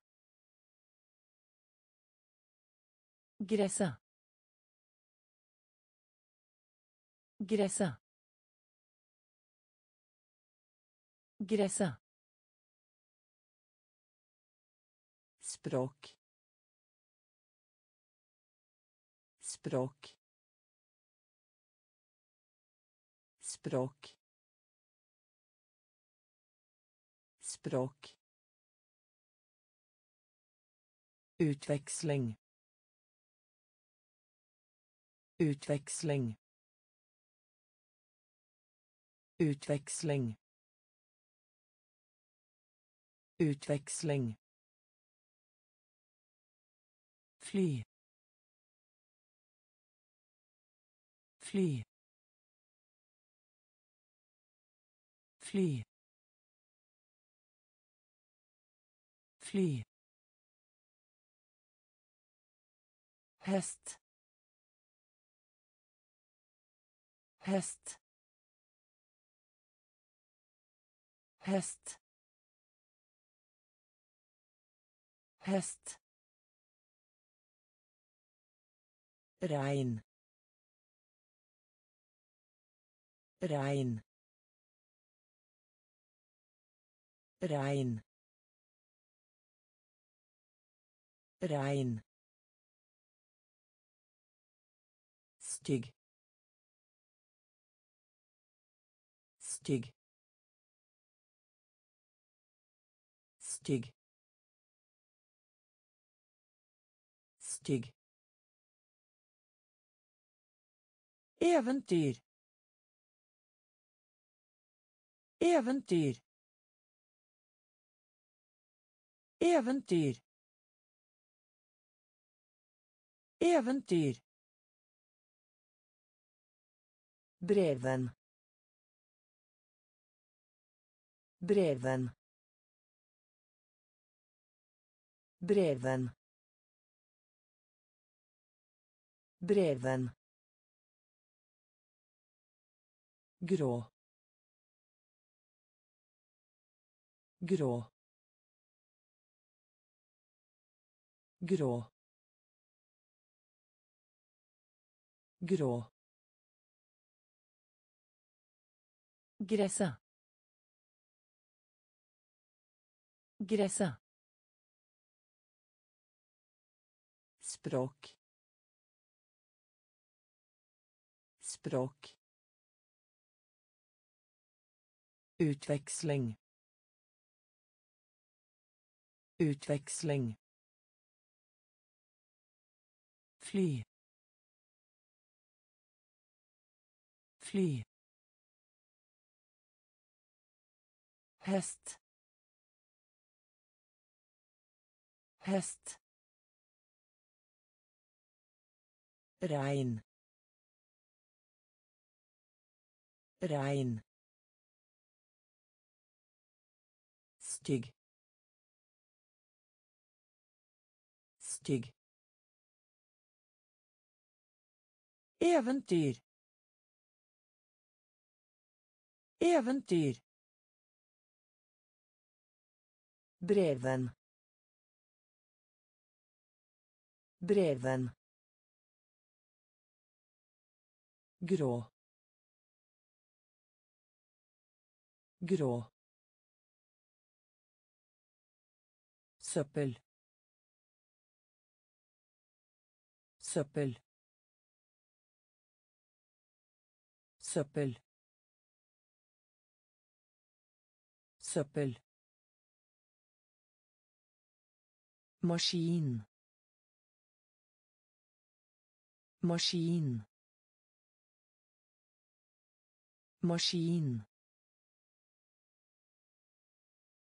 Gresset. Gresset. Gresset. Språk. Språk. Språk. Språk. Utveksling. Utveksling. Utveksling. Utveksling. Fly. Fly. Fly. Fly. häst häst häst häst rein rein rein rein Stig. Stig. Stig. Stig. Eventyr. Eventyr. Eventyr. Eventyr. Breven. Breven. Breven. Breven. Grå. Grå. Grå. Grå. Gresset. Gresset. Språk. Språk. Utveksling. Utveksling. Fly. Fly. Hest. Hest. Rein. Rein. Stygg. Stygg. Eventyr. Eventyr. Breven. Breven. Grå. Grå. søppel søppel søppel søppel maskin. Maskin. Maskin.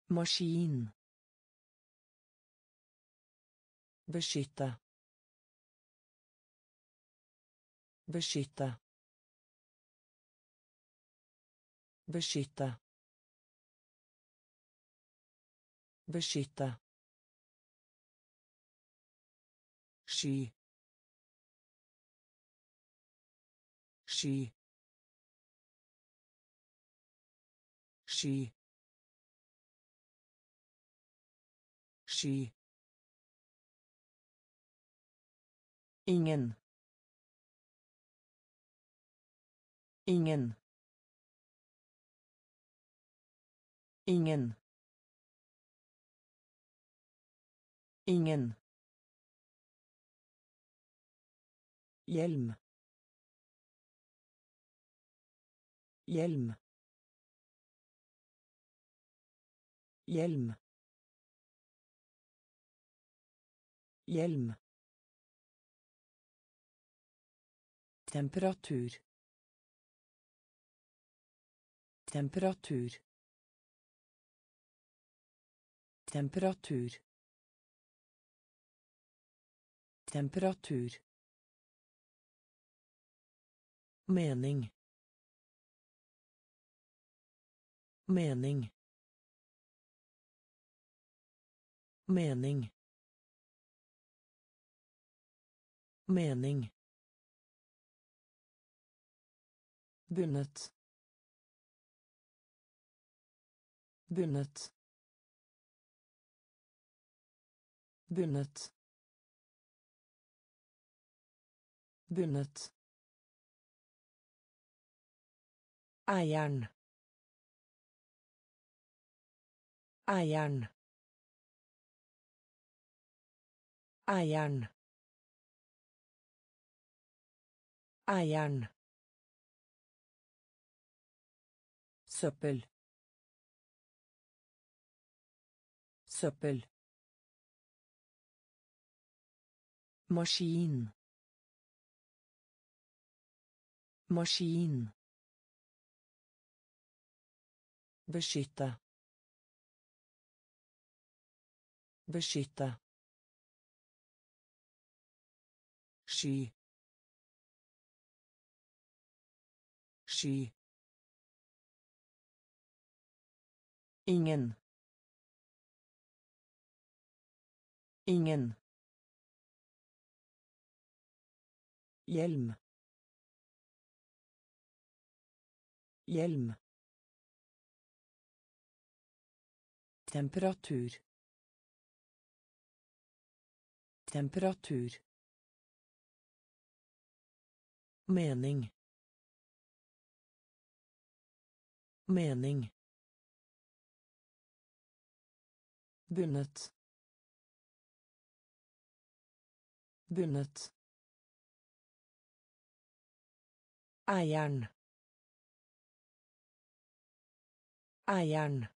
Maskin. Beskytte. Beskytte. Beskytte. Beskytte sky sky sky sky ingen. Ingen. Ingen. Ingen hjelm. Hjelm. Hjelm. Hjelm. Temperatur. Temperatur. Temperatur. Temperatur mening. Mening. Mening. Mening. Bundet bundet bundet bundet eieren eieren eieren eieren søppel søppel maskin maskin beskytte. Beskytte. Sky. Sky. Ingen. Ingen. Hjelm. Hjelm temperatur. Temperatur. Mening. Mening. Bundet bundet eieren. Eieren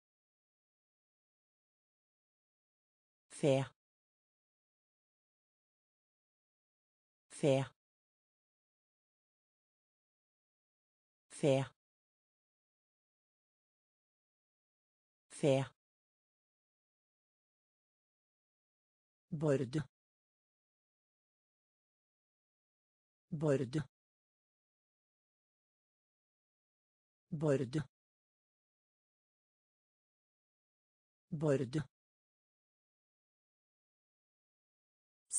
Faire. Faire. Faire. Faire. bordo bordo bordo bordo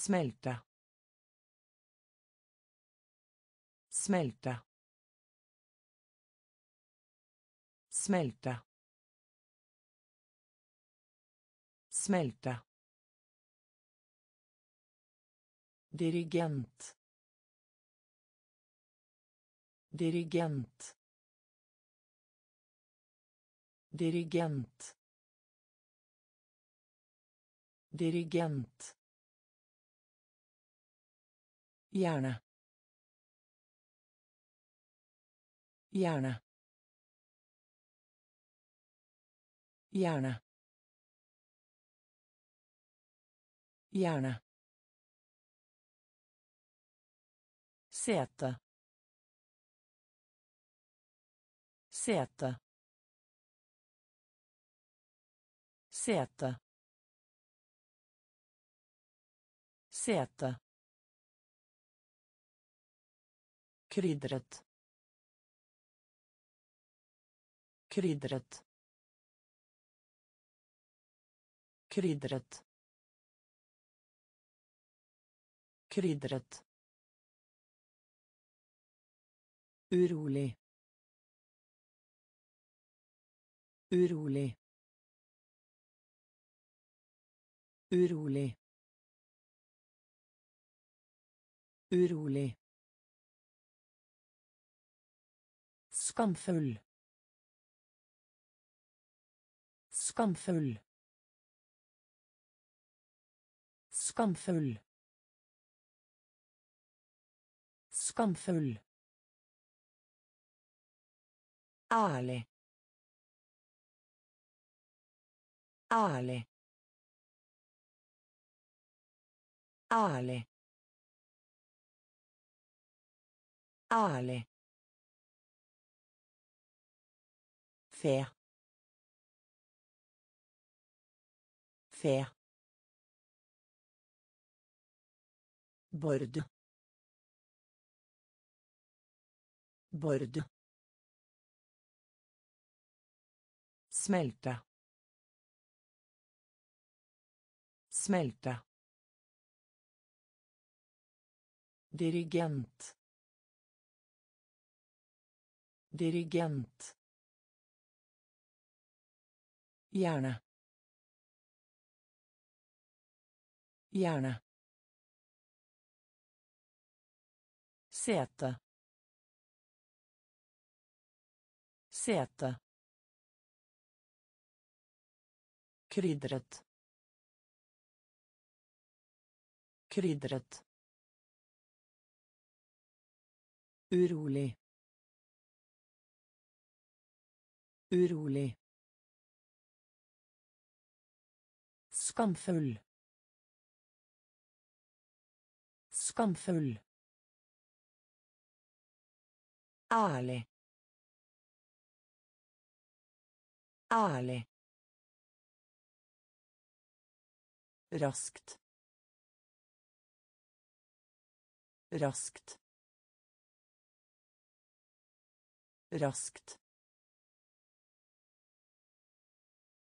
Smelte. Smelte. Smelte. Smelte. Dirigent. Dirigent. Dirigent. Dirigent. Hjerne. Hjerne. Hjerne. Hjerne. Sete. Sete. Sete. Sete. Krydret. Krydret. Krydret. Krydret. Urolig. Urolig. Urolig. Urolig. Skamfull. Skamfull. Skamfull. Skamfull. Ærlig. Ærlig. Ærlig. Ærlig. Faire. Faire. Bord. Bord. Smelte. Smelte. Dirigent. Dirigent. Hjerne. Hjerne. Sete. Sete. Krydret. Krydret. Urolig. Urolig. Skamfull. Skamfull. Ærlig. Ærlig. Raskt. Raskt. Raskt.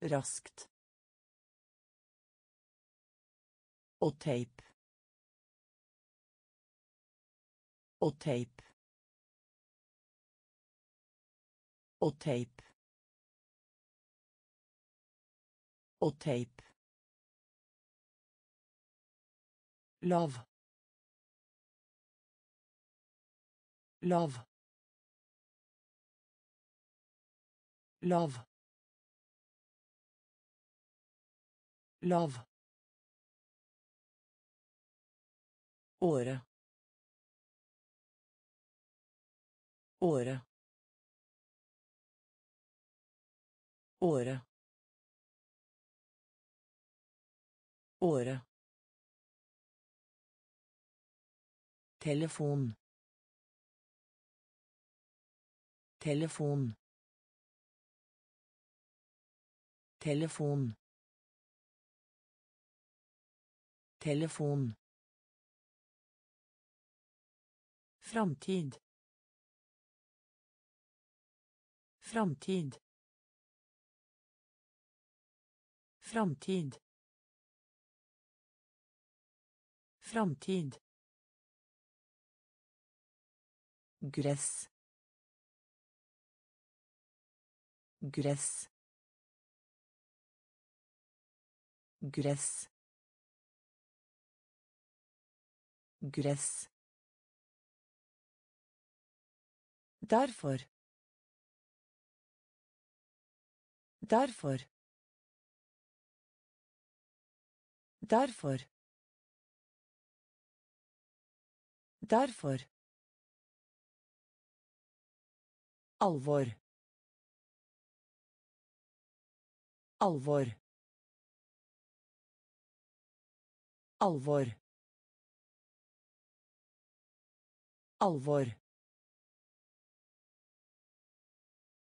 Raskt. Og teip. Og teip. Og teip. Og teip. Lav. Lav. Lav. Lav. Åre. Åre. Åre. Åre. Telefon. Telefon. Telefon. Telefon. Framtid. Framtid. Framtid. Framtid. gress gress gress gress Derfor. Derfor. Derfor. Derfor. Alvor. Alvor. Alvor. Alvor.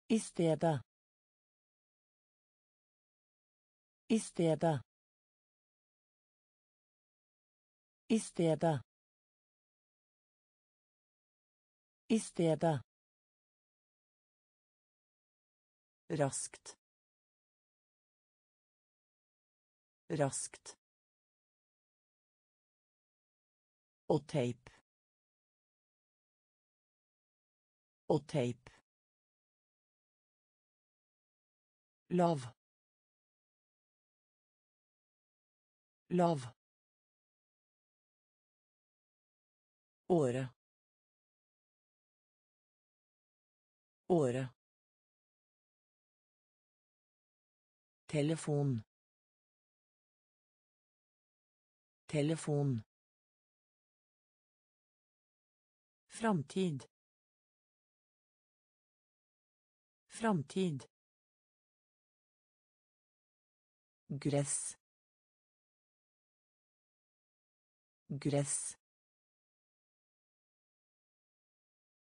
I stedet. I stedet. I stedet. I stedet. Raskt. Raskt. Og teip. Og teip. Lav. Lav. Åre. Åre. Telefon. Telefon. Framtid. Framtid. Gress. Gress.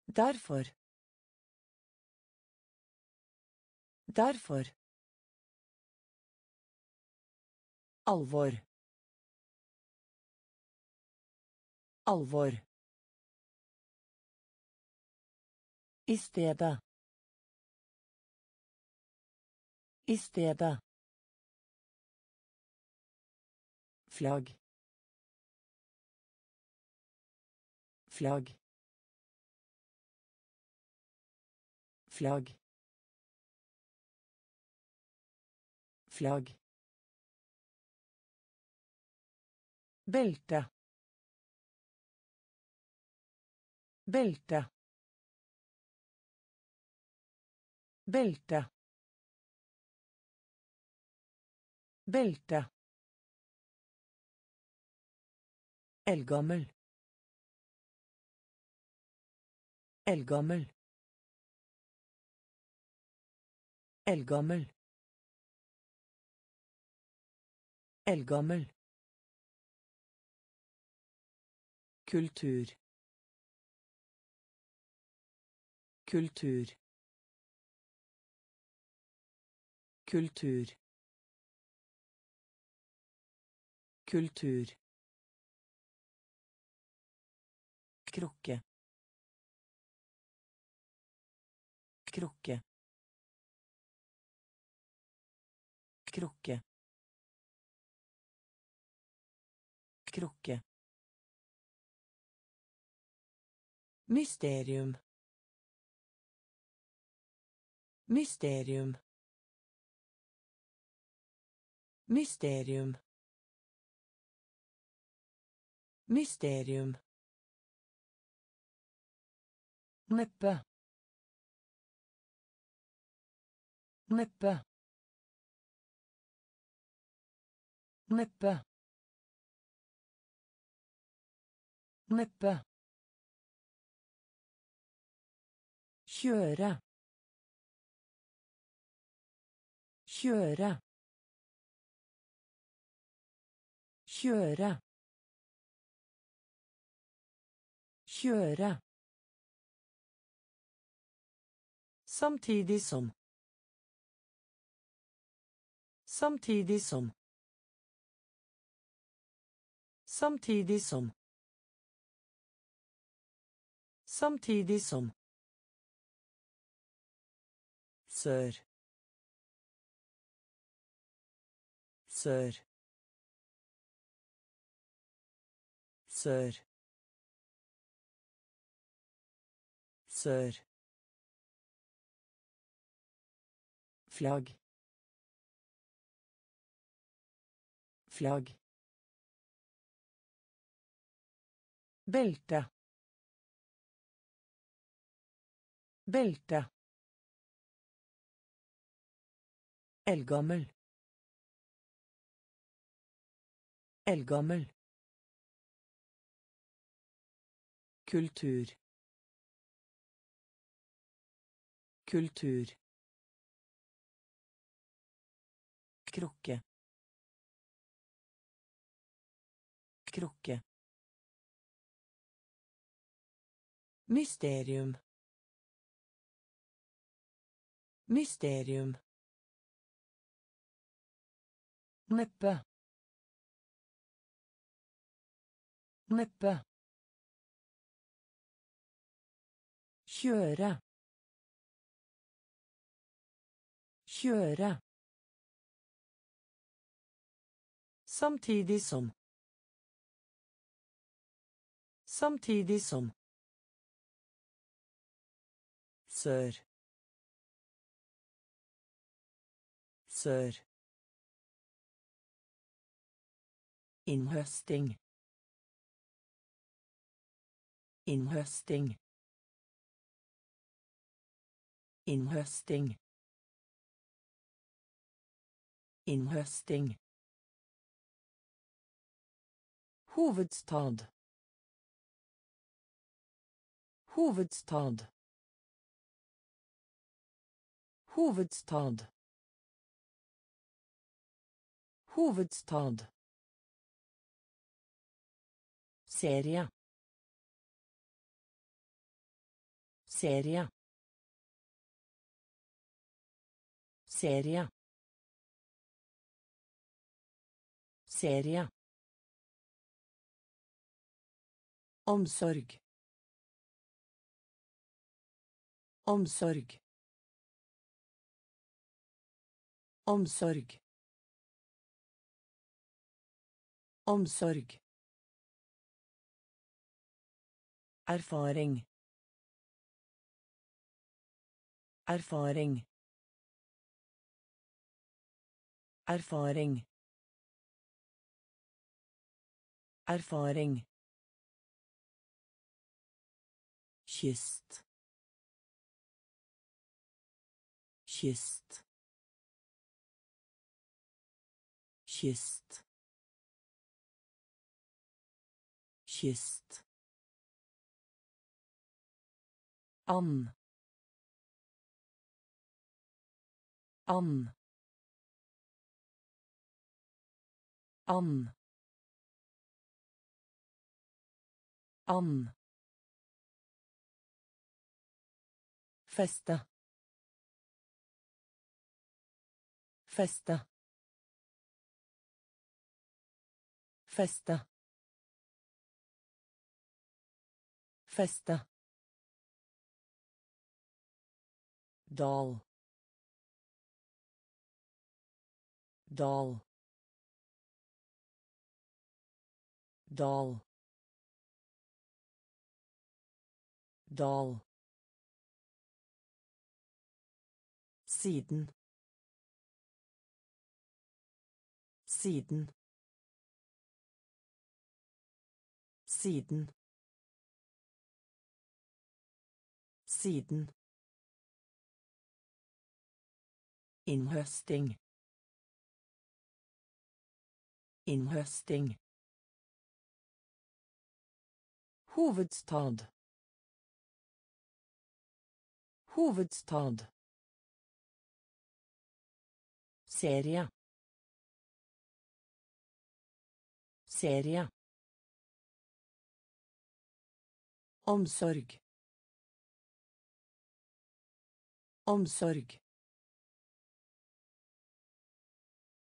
Derfor. Derfor. Alvor. Alvor. I stedet. I stedet. Flagg. Flagg. Flagg. Flagg. Belte. Belte. Belte. Belte. Eldgammel. Eldgammel. Eldgammel. Eldgammel. kultur kultur kultur kultur krukke krukke krukke krukke Mysterium. Mysterium. Mysterium. Mysterium. Neppe. Neppe. Neppe. Neppe. kjøre kjøre kjøre kjøre Samtidig som. Samtidig som. Samtidig som. Samtidig som. sør sør sør sør flagg flagg belte belte Eldgammel. Eldgammel. Kultur. Kultur. Krukke. Krukke. Mysterium. Mysterium. Neppe. Neppe. Kjøre. Kjøre. Samtidig som. Samtidig som. Sør. Sør. Innhøsting. Innhøsting. Innhøsting. Innhøsting. Hovedstad. Hovedstad. Hovedstad. Hovedstad. Serie. Serie. Serie. Serie. Omsorg. Omsorg. Omsorg. Omsorg. Erfaring. Erfaring. Erfaring. Erfaring. Kyst kyst kyst kyst and and and and Festa. Festa. Festa. Festa. Dal. Dal. Dal. Dal. Siden. Siden. Siden. Siden. Innhøsting. Innhøsting. Hovedstad. Hovedstad. Serie. Serie. Omsorg. Omsorg.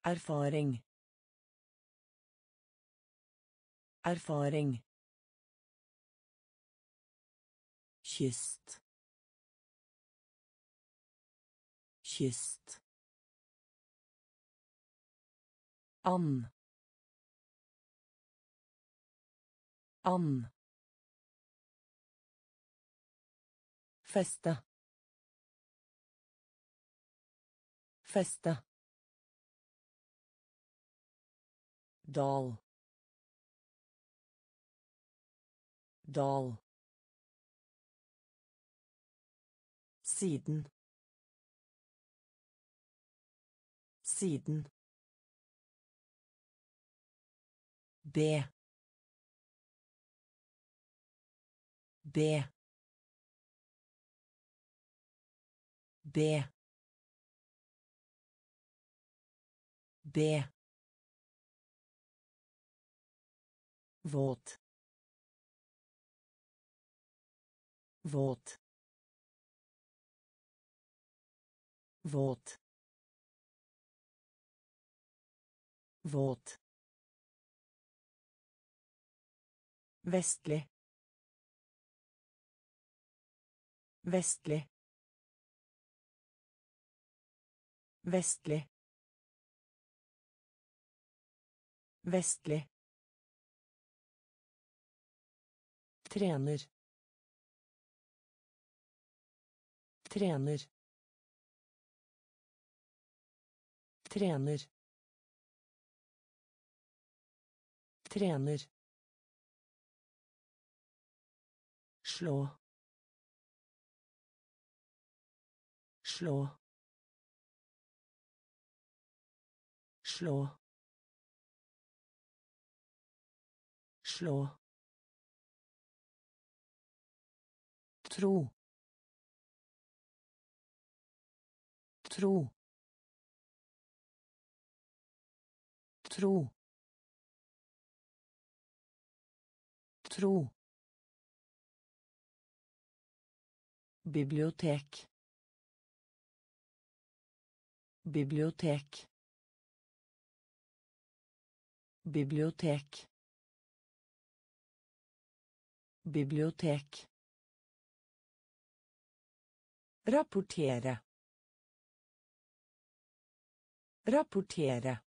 Erfaring. Erfaring. kyst kyst أن أن فستة. فستة. دال. دال. siden siden B. B. B. B. Våt. Våt. Våt. Våt. Vestlig. Vestlig. Vestlig. Vestlig. Trener. Trener. Trener. Trener. Slå slå slå slå tro. Tro. Tro. Tro bibliotek. Bibliotek. Bibliotek. Bibliotek. Rapportere rapportere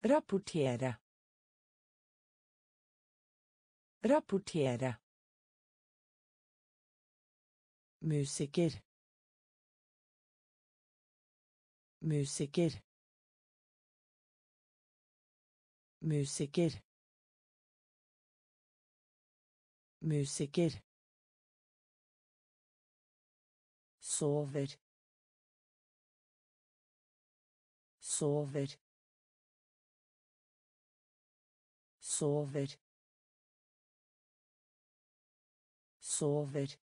rapportere rapportere musiker. Musiker. Musiker. Musiker. Sover. Sover. Sover. Sover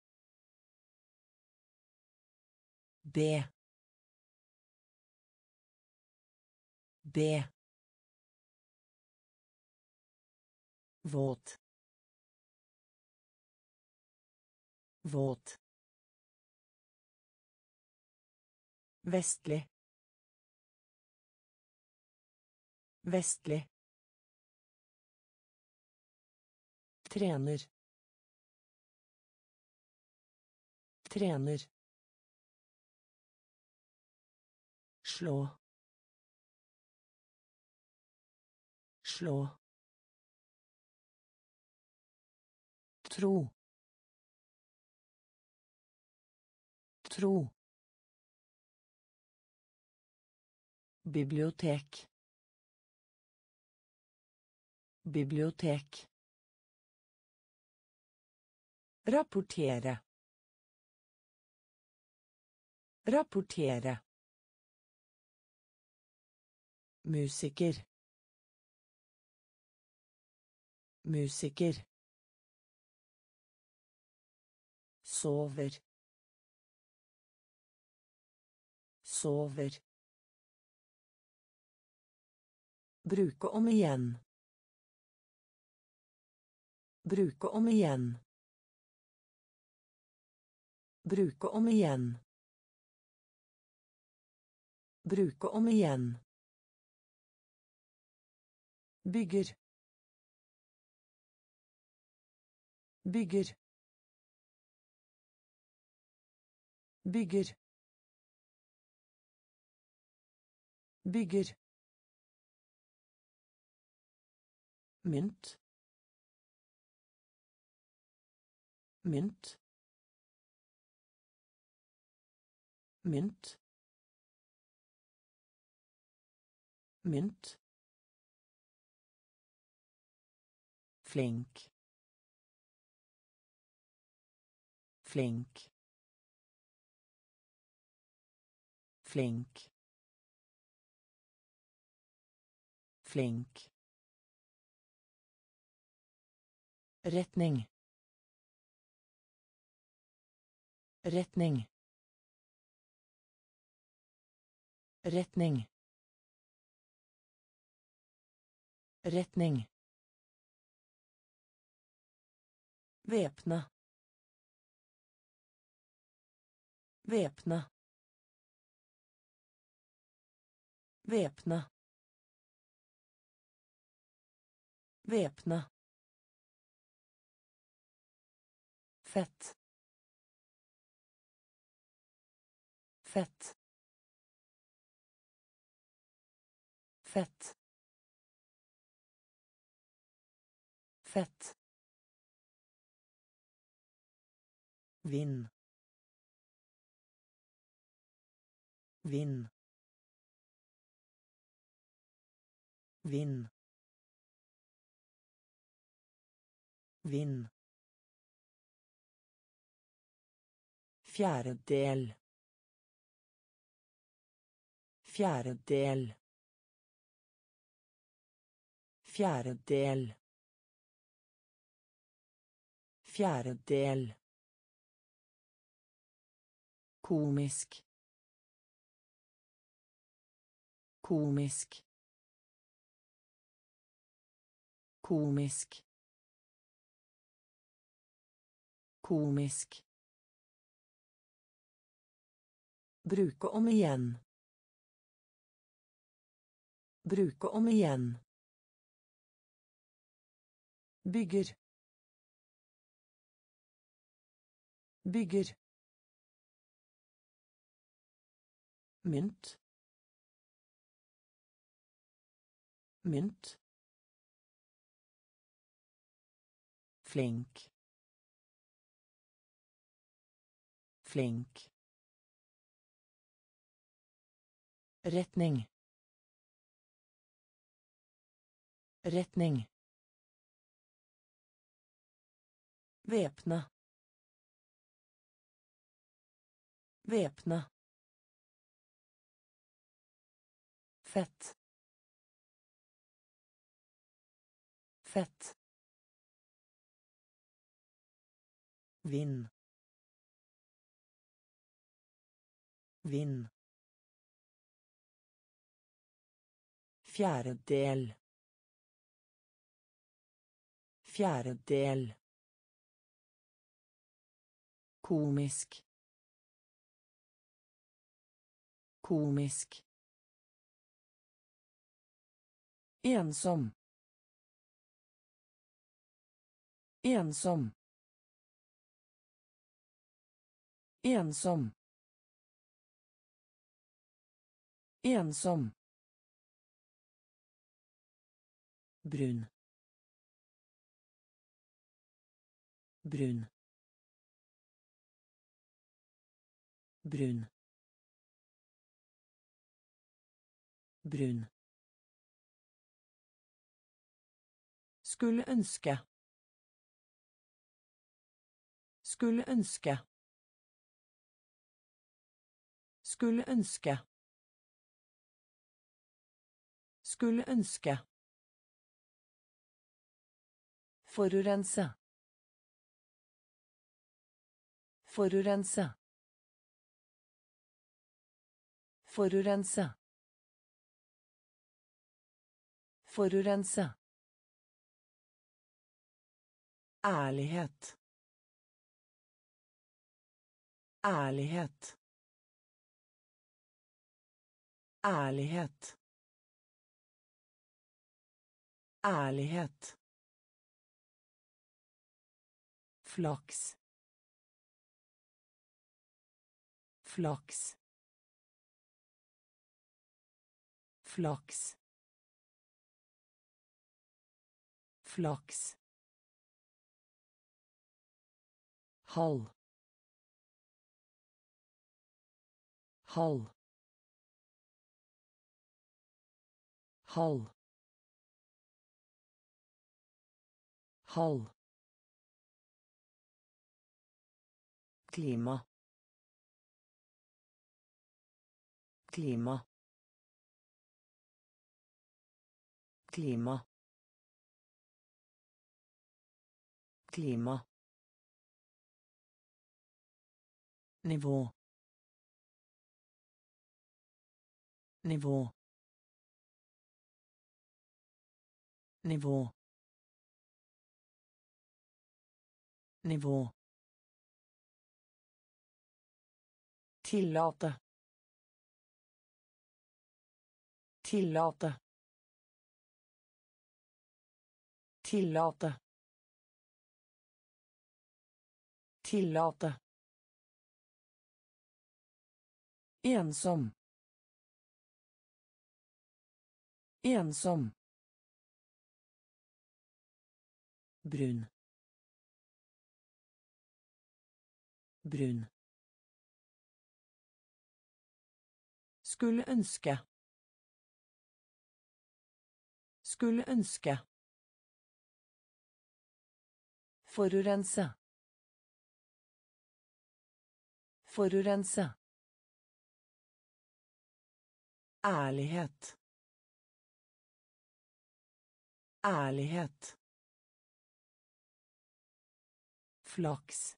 B B Våt. Våt. Vestlig. Vestlig. Trener. Trener. Slå. Slå. Tro. Tro. Bibliotek. Bibliotek. Rapportere. Rapportere musiker. Musiker. Sover. Sover. Bruke om igjen. Bruke om igjen. Bruke om igjen. Bruke om igjen bygger. Bygger. Bygger. Bygger. Mynt. Mynt. Mynt. Mynt flink. Flink. Flink. Flink. Retning. Retning. Retning. Retning Væpna. Væpne. Væpne. Væpne. Fett. Fett. Fett. Fett. Vind. Vind. Vind. Vind. Fjerdedel. Fjerdedel. Fjerdedel. Fjerdedel. Komisk komisk komisk komisk Bruke om igjen. Bruke om igjen. Bygger. Bygger. Mynt. Mynt. Flink. Flink. Retning. Retning. Væpne. Væpna. Fett. Fett. Vind. Vind. Fjerdedel. Fjerdedel. Komisk. Komisk. Ensom. Ensom. Ensom. Ensom. brun brun brun brun Skulle ønske. Skulle ønske. Skulle ønske. Skulle ønske. Forurense. Forurense. Forurense. Forurense. Ærlighet. Ærlighet. Ærlighet. Ærlighet. Flaks. Flaks. Flaks. Flaks. Halv halv halv halv klima. Klima. Klima. Klima nivå nivå nivå nivå Tillate. Tillate. Tillate. Tillate. Ensom. Ensom. brun brun Skulle ønske. Skulle ønske. Forurense. Forurense. Ærlighet. Ærlighet. Flaks.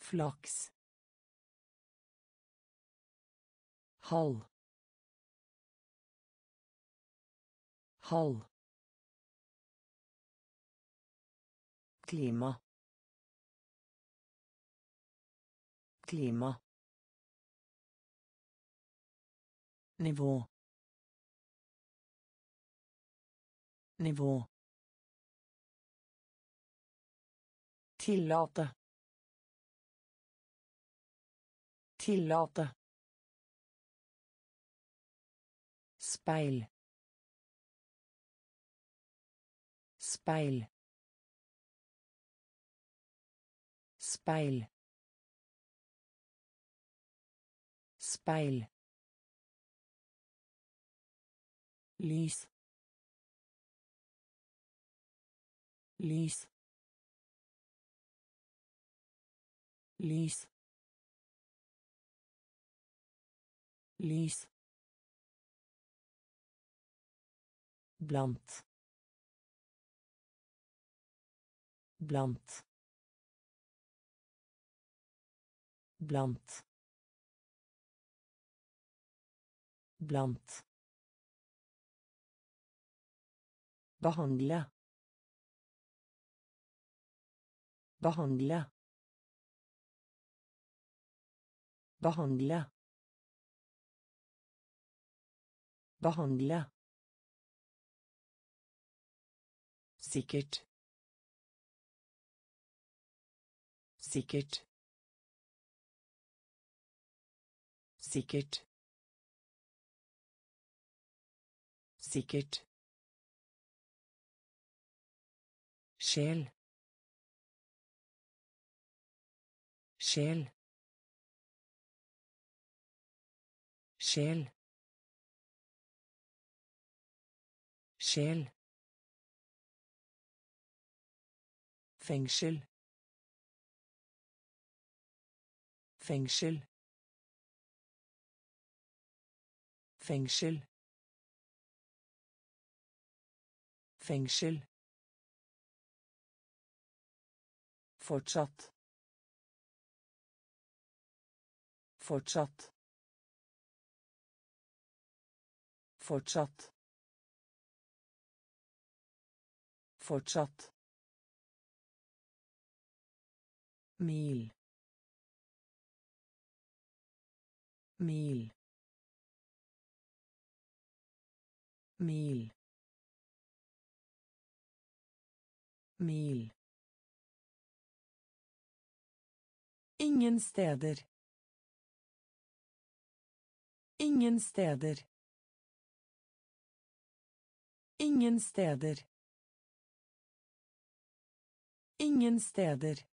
Flaks. halv halv klima klima nivå nivå Tillate. Tillate. speil. Speil. Speil. Speil lys. Lys. Lys. Lys. Blant. Blant. Blant. Blant behandle. Behandle. Behandle. Behandle. Sikkert. Sikkert. Sikkert. Sikkert sjel. Sjel. Sjel. Sjel. Fengsel. Fengsel. Fengsel. Fengsel fortsatt. Fortsatt. Fortsatt. Fortsatt. Mil. Mil. Mil. Mil Ingen steder. Ingen steder. Ingen steder. Ingen steder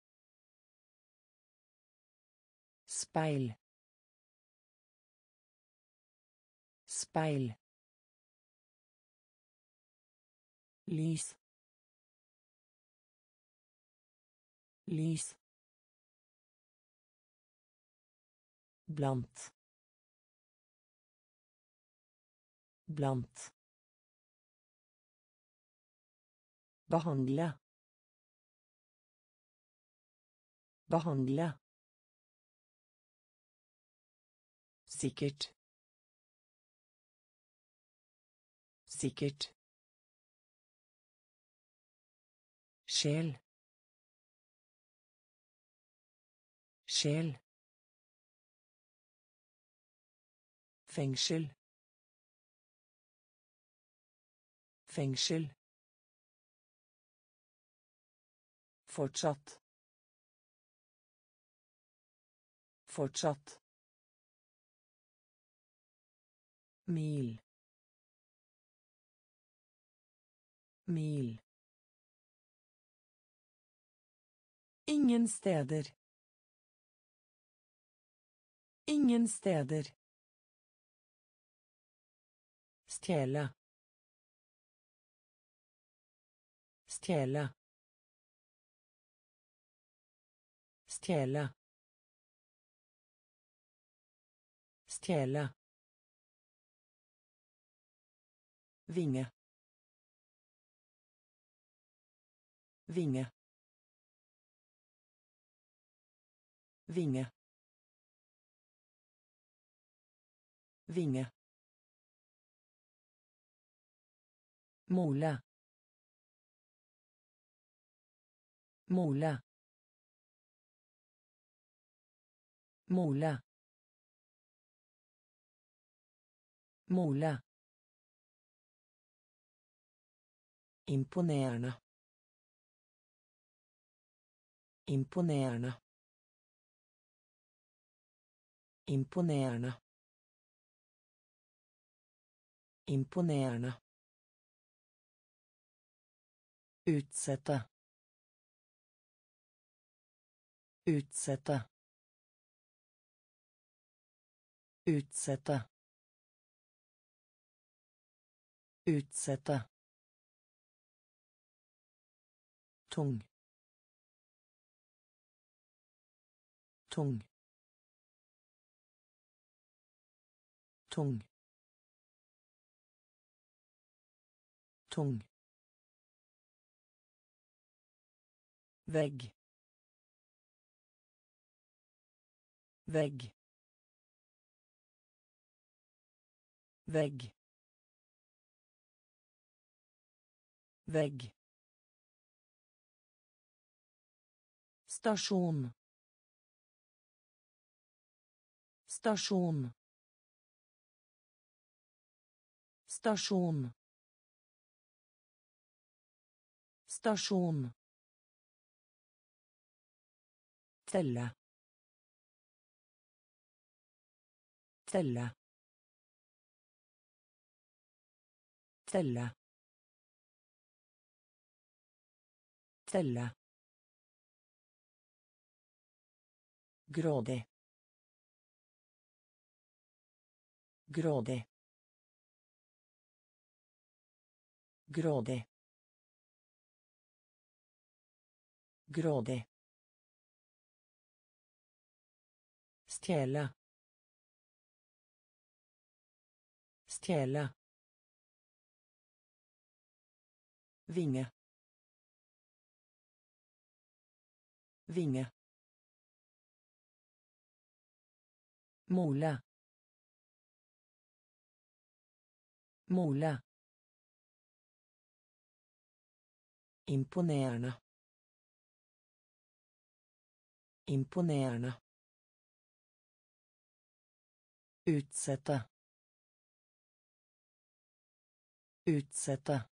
speil speil lys lys blant. Blant. Behandle. Behandle. Sikkert. Sikkert. Sjel. Sjel fengsel. Fengsel. Fortsatt. Fortsatt. Mil. Mil. Ingen steder. Ingen steder stjele stjele stjele stjele Vinge. Vinge. Vinge. Vinge. Mole. Mole. Mole. Mole. Imponerende. Imponerende. Imponerende. Imponerende. Utsette. Utsette. Utsette. Utsette. tung tung tung tung vegg vegg vegg vegg Stasjon. Stasjon. Stasjon. Stasjon. Telle. Telle. Telle. Telle. Grådig. Grådig. Grådig. Grådig. Stjele. Stjele. Vinge. Vinge. Mole. Mole. Imponerende. Imponerende. Utsette. Utsette.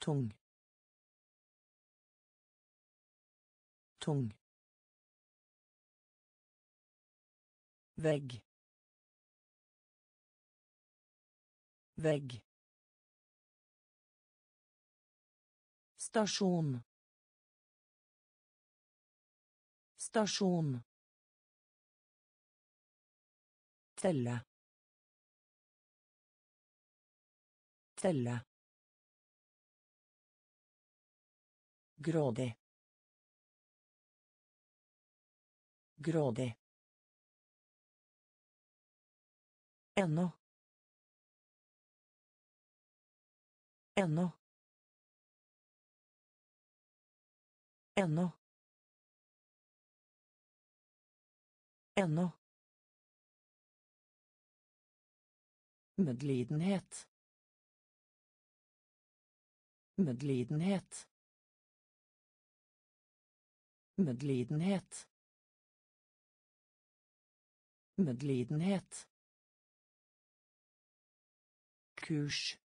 Tung. Tung. Vegg. Vegg. Stasjon. Stasjon. Telle. Telle. Grådig. Grådig. Ennå. Ennå. Ennå. Ennå. Medlidenhet. Medlidenhet. Medlidenhet. Medlidenhet. Kurs.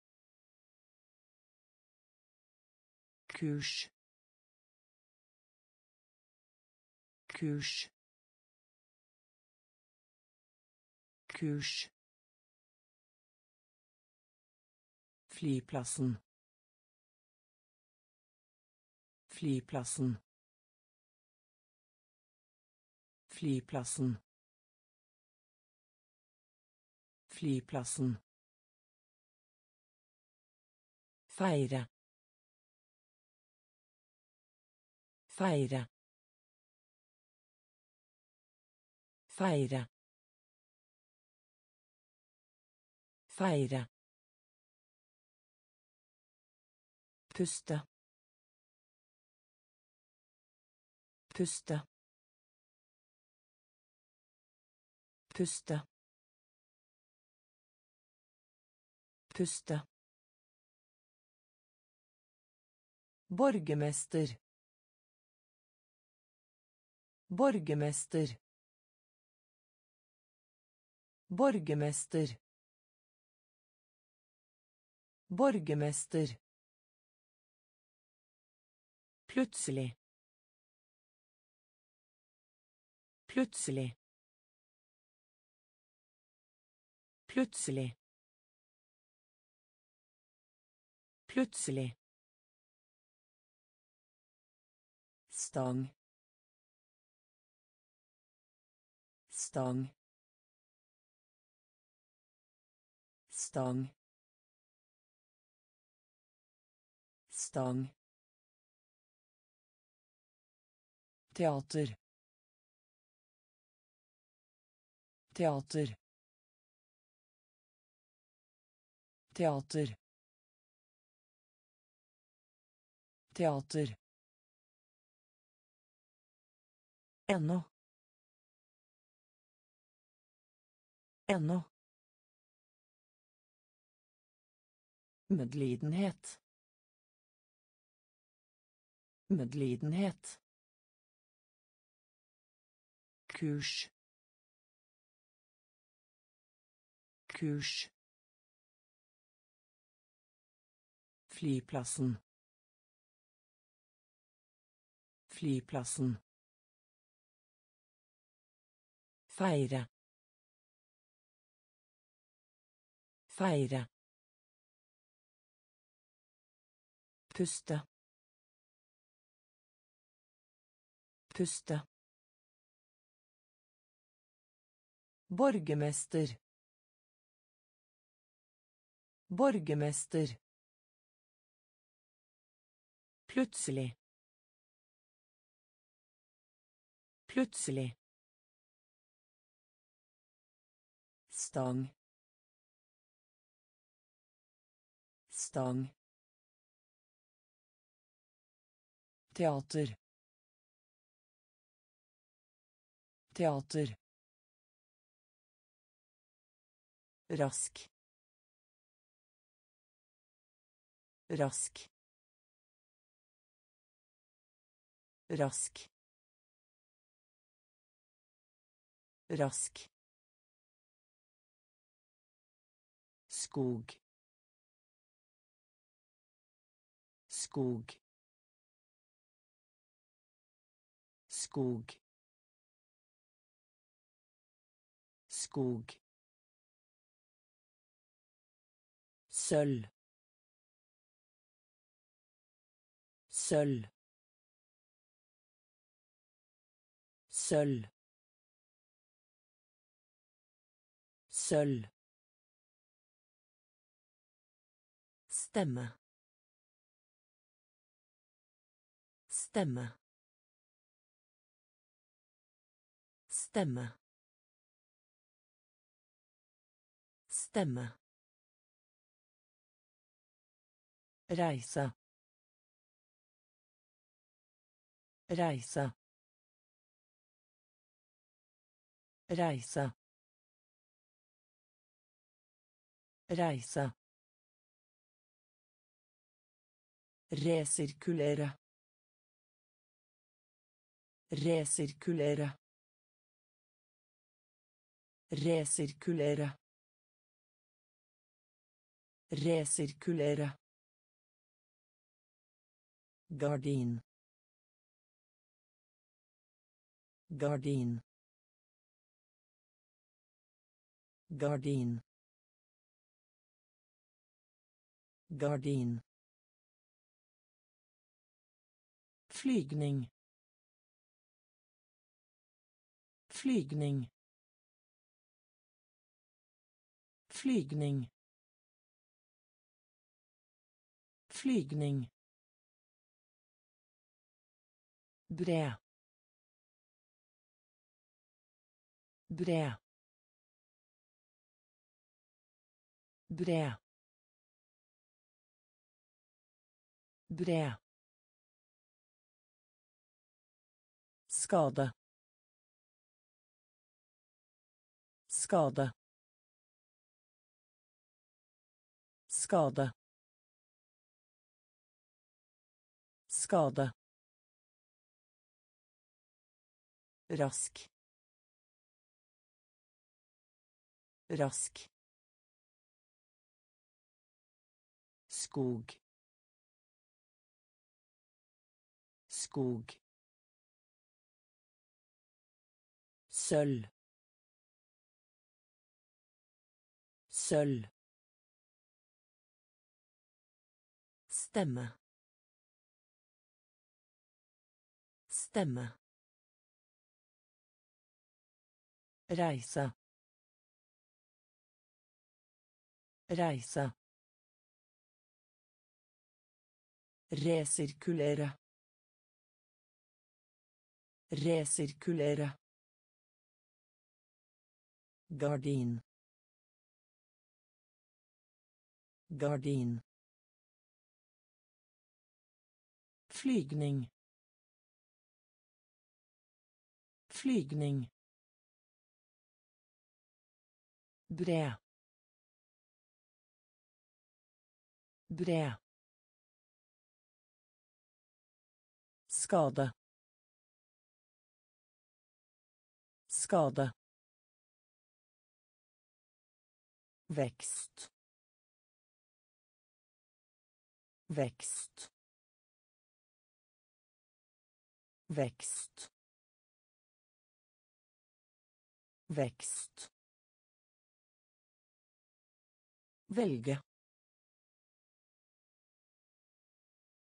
Kurs. Kurs. Kurs. Flyplassen. Flyplassen. Flyplassen. Flyplassen. Feire. Feire. Feire. Feire. Puste. Puste. Puste. Puste. Borgermester. Borgermester. Borgermester. Borgermester. Plutselig. Plutselig. Plutselig. Plutselig. stang stang stang stang teater teater teater teater Ennå. Ennå. Medlidenhet. Medlidenhet. Kurs. Kurs. Flyplassen. Flyplassen. Feire. Feire. Puste. Puste. Borgermester. Borgermester. Plutselig. Plutselig. stang stang teater teater rask. Rask. Rask. Rask. Skog. Skog. Skog. Skog sølv sølv sølv sølv Stemme. Stemme. Stemme. Stemme. Reise. Reise. Reise. Reise. Resirkulere. Resirkulere. Resirkulere. Resirkulere. Gardin. Gardin. Gardin. Gardin. Flygning. Flygning. Flygning. Flygning. Bred. Bred. Bred. Bred. Skade. Skade. Skade. Skade. Rask. Rask. Skog. Skog. Sølv. Sølv. Stemme. Stemme. Reise. Reise. Resirkulere. Resirkulere. Gardin. Gardin. Flygning. Flygning. Bred. Bred. Skade. Skade. Vekst. Vekst. Vekst. Vekst. Velge.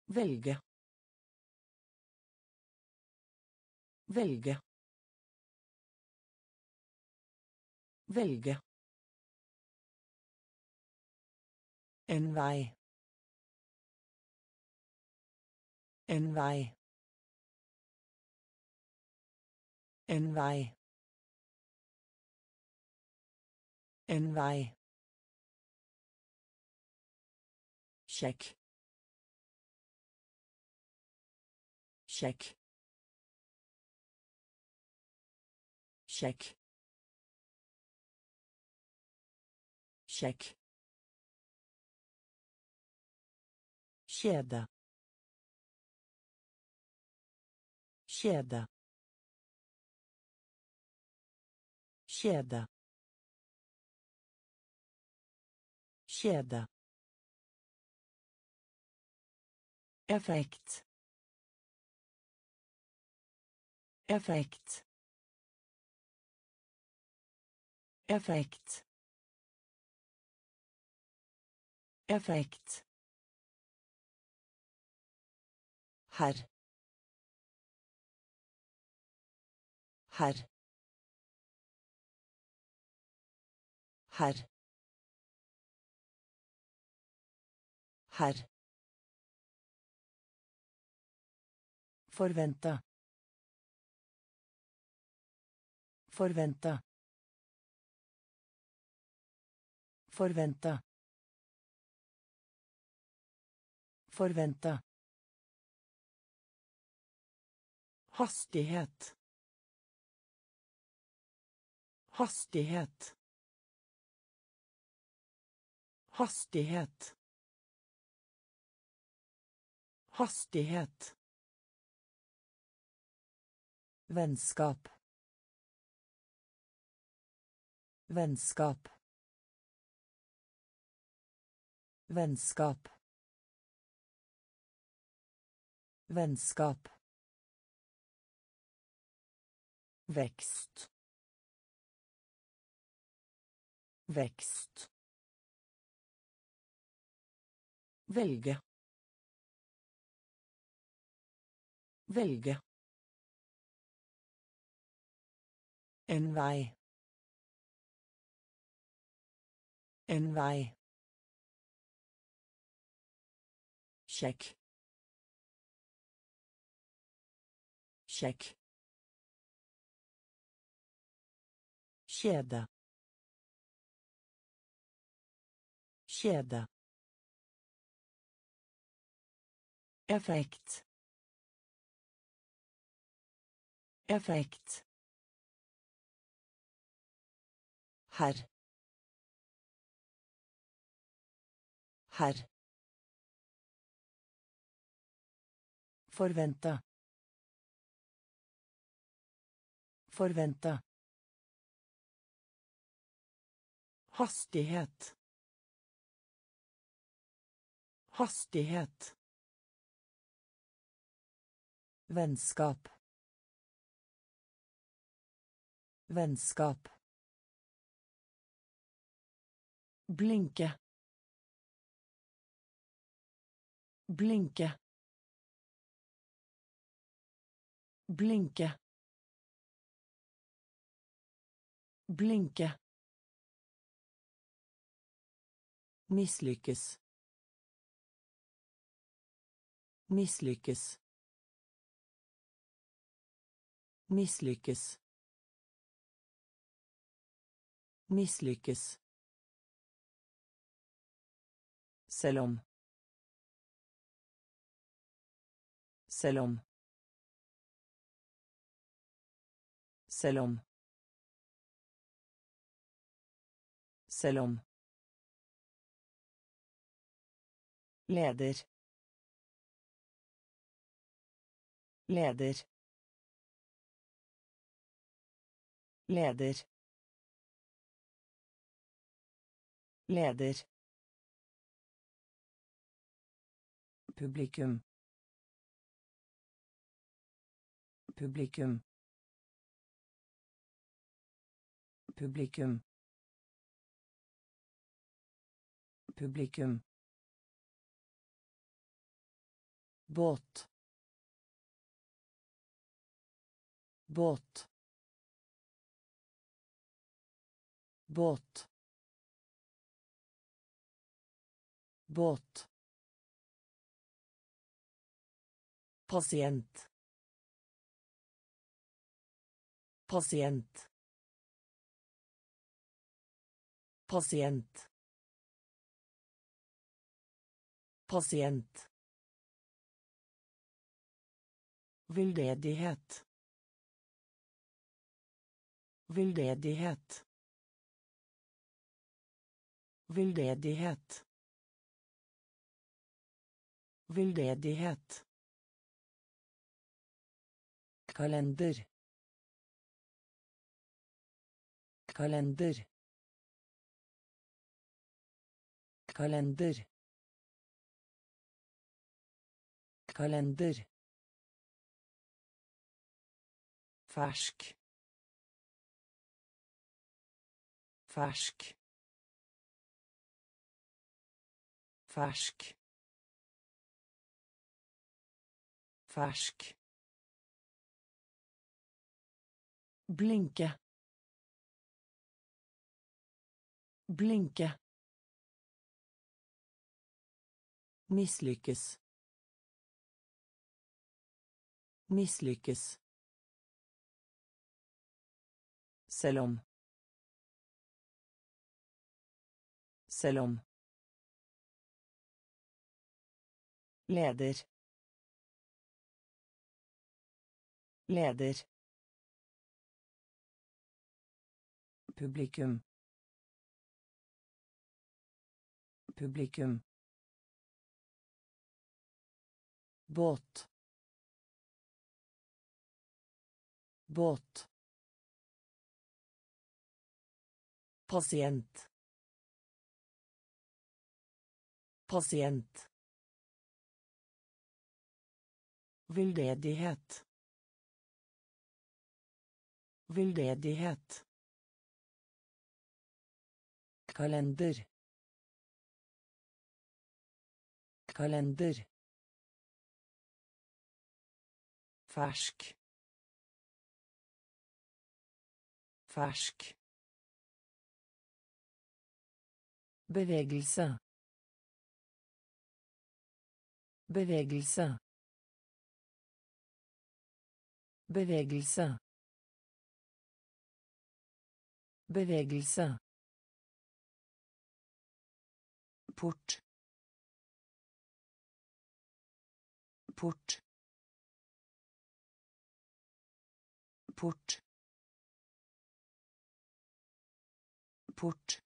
Velge. Velge. Velge. En vei. En vei. En vei. En vei. chèque chèque chèque chèque Sieda. Sieda. Sieda. Sieda. Effekt. Effekt. Effekt. Effekt. Herr. Herr. Herr. Herr. Forvente. Forvente. Forvente. Forvente. Hastighet. Hastighet. Hastighet. Hastighet. Vennskap. Vennskap. Vennskap. Vennskap. Vekst. Vekst. Velge. Velge. En vei. En vei. Sjekk. Sjekk. Kjede. Kjede. Effekt. Effekt. Herr. Herr. Forventa. Forventa. Hastighet. Hastighet. Vennskap. Vennskap. Blinke. Blinke. Blinke. Blinke. Mislykkes. Mislykkes. Mislykkes. Mislykkes. Selv om. Selv om. Selv om. Selv om. Leder. Leder. Leder. Leder. Publikum. Publikum. Publikum. Publikum. båt båt båt båt Pasient. Pasient. Pasient. Pasient. Veldedighet. Veldedighet. Veldedighet. Veldedighet. Kalender kalender kalender kalender. Fersk. Fersk. Fersk. Fersk blinke blinke mislykkes mislykkes Selv om. Selv om. Leder. Leder. Publikum. Publikum. båt. Båt. Pasient. Pasient. Veldedighet. Veldedighet kalender. Kalender. Fersk. Fersk. Bevegelse. Bevegelse. Bevegelse. Bevegelse port. Port. Port. Port.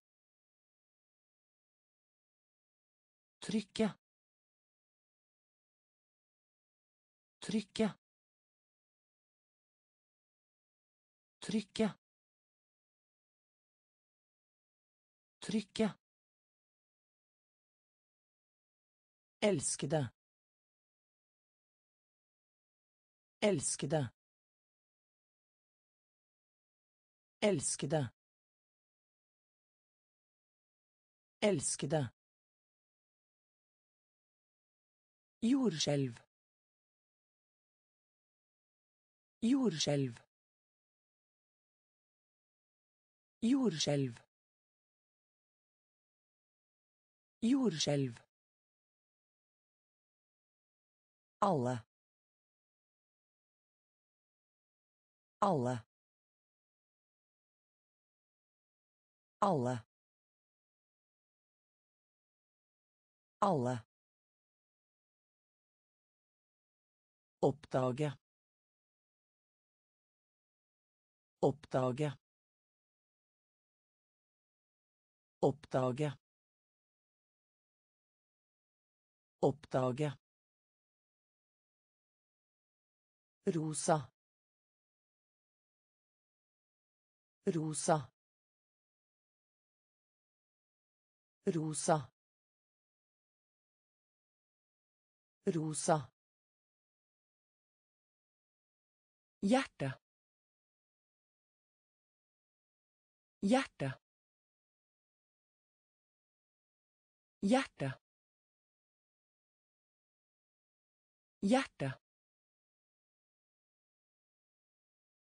Trykke. Trykke. Trykke. Trykke elskede. Elskede. Elskede. Elskede. Jordskjelv. Jordskjelv. Jordskjelv. Jordskjelv alle alle alle alle Oppdage. Oppdage. Oppdage. Oppdage. Rosa. Rosa. Rosa. Rosa. Hjerte. Hjerte. Hjerte. Hjerte.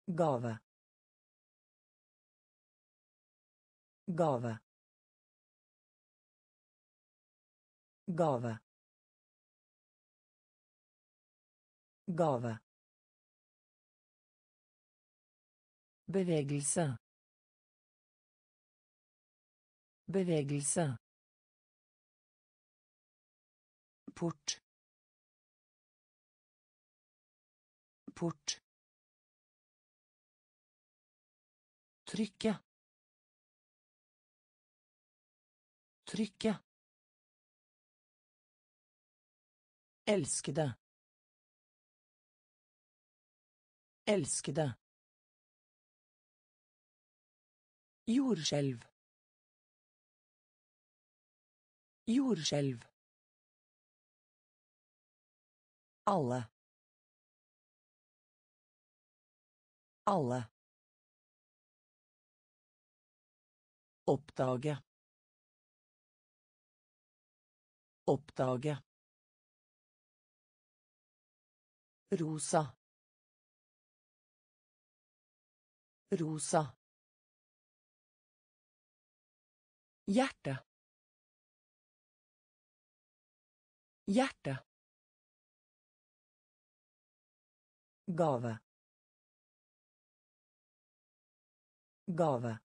Gave. Gave. Gave. Gave. Bevegelse. Bevegelse. Port. Port. Trykke. Trykke. Elskede. Elskede. Jordskjelv. Jordskjelv. Alle. Alle. Oppdage. Oppdage. Rosa. Rosa. Hjerte. Hjerte. Gave. Gave.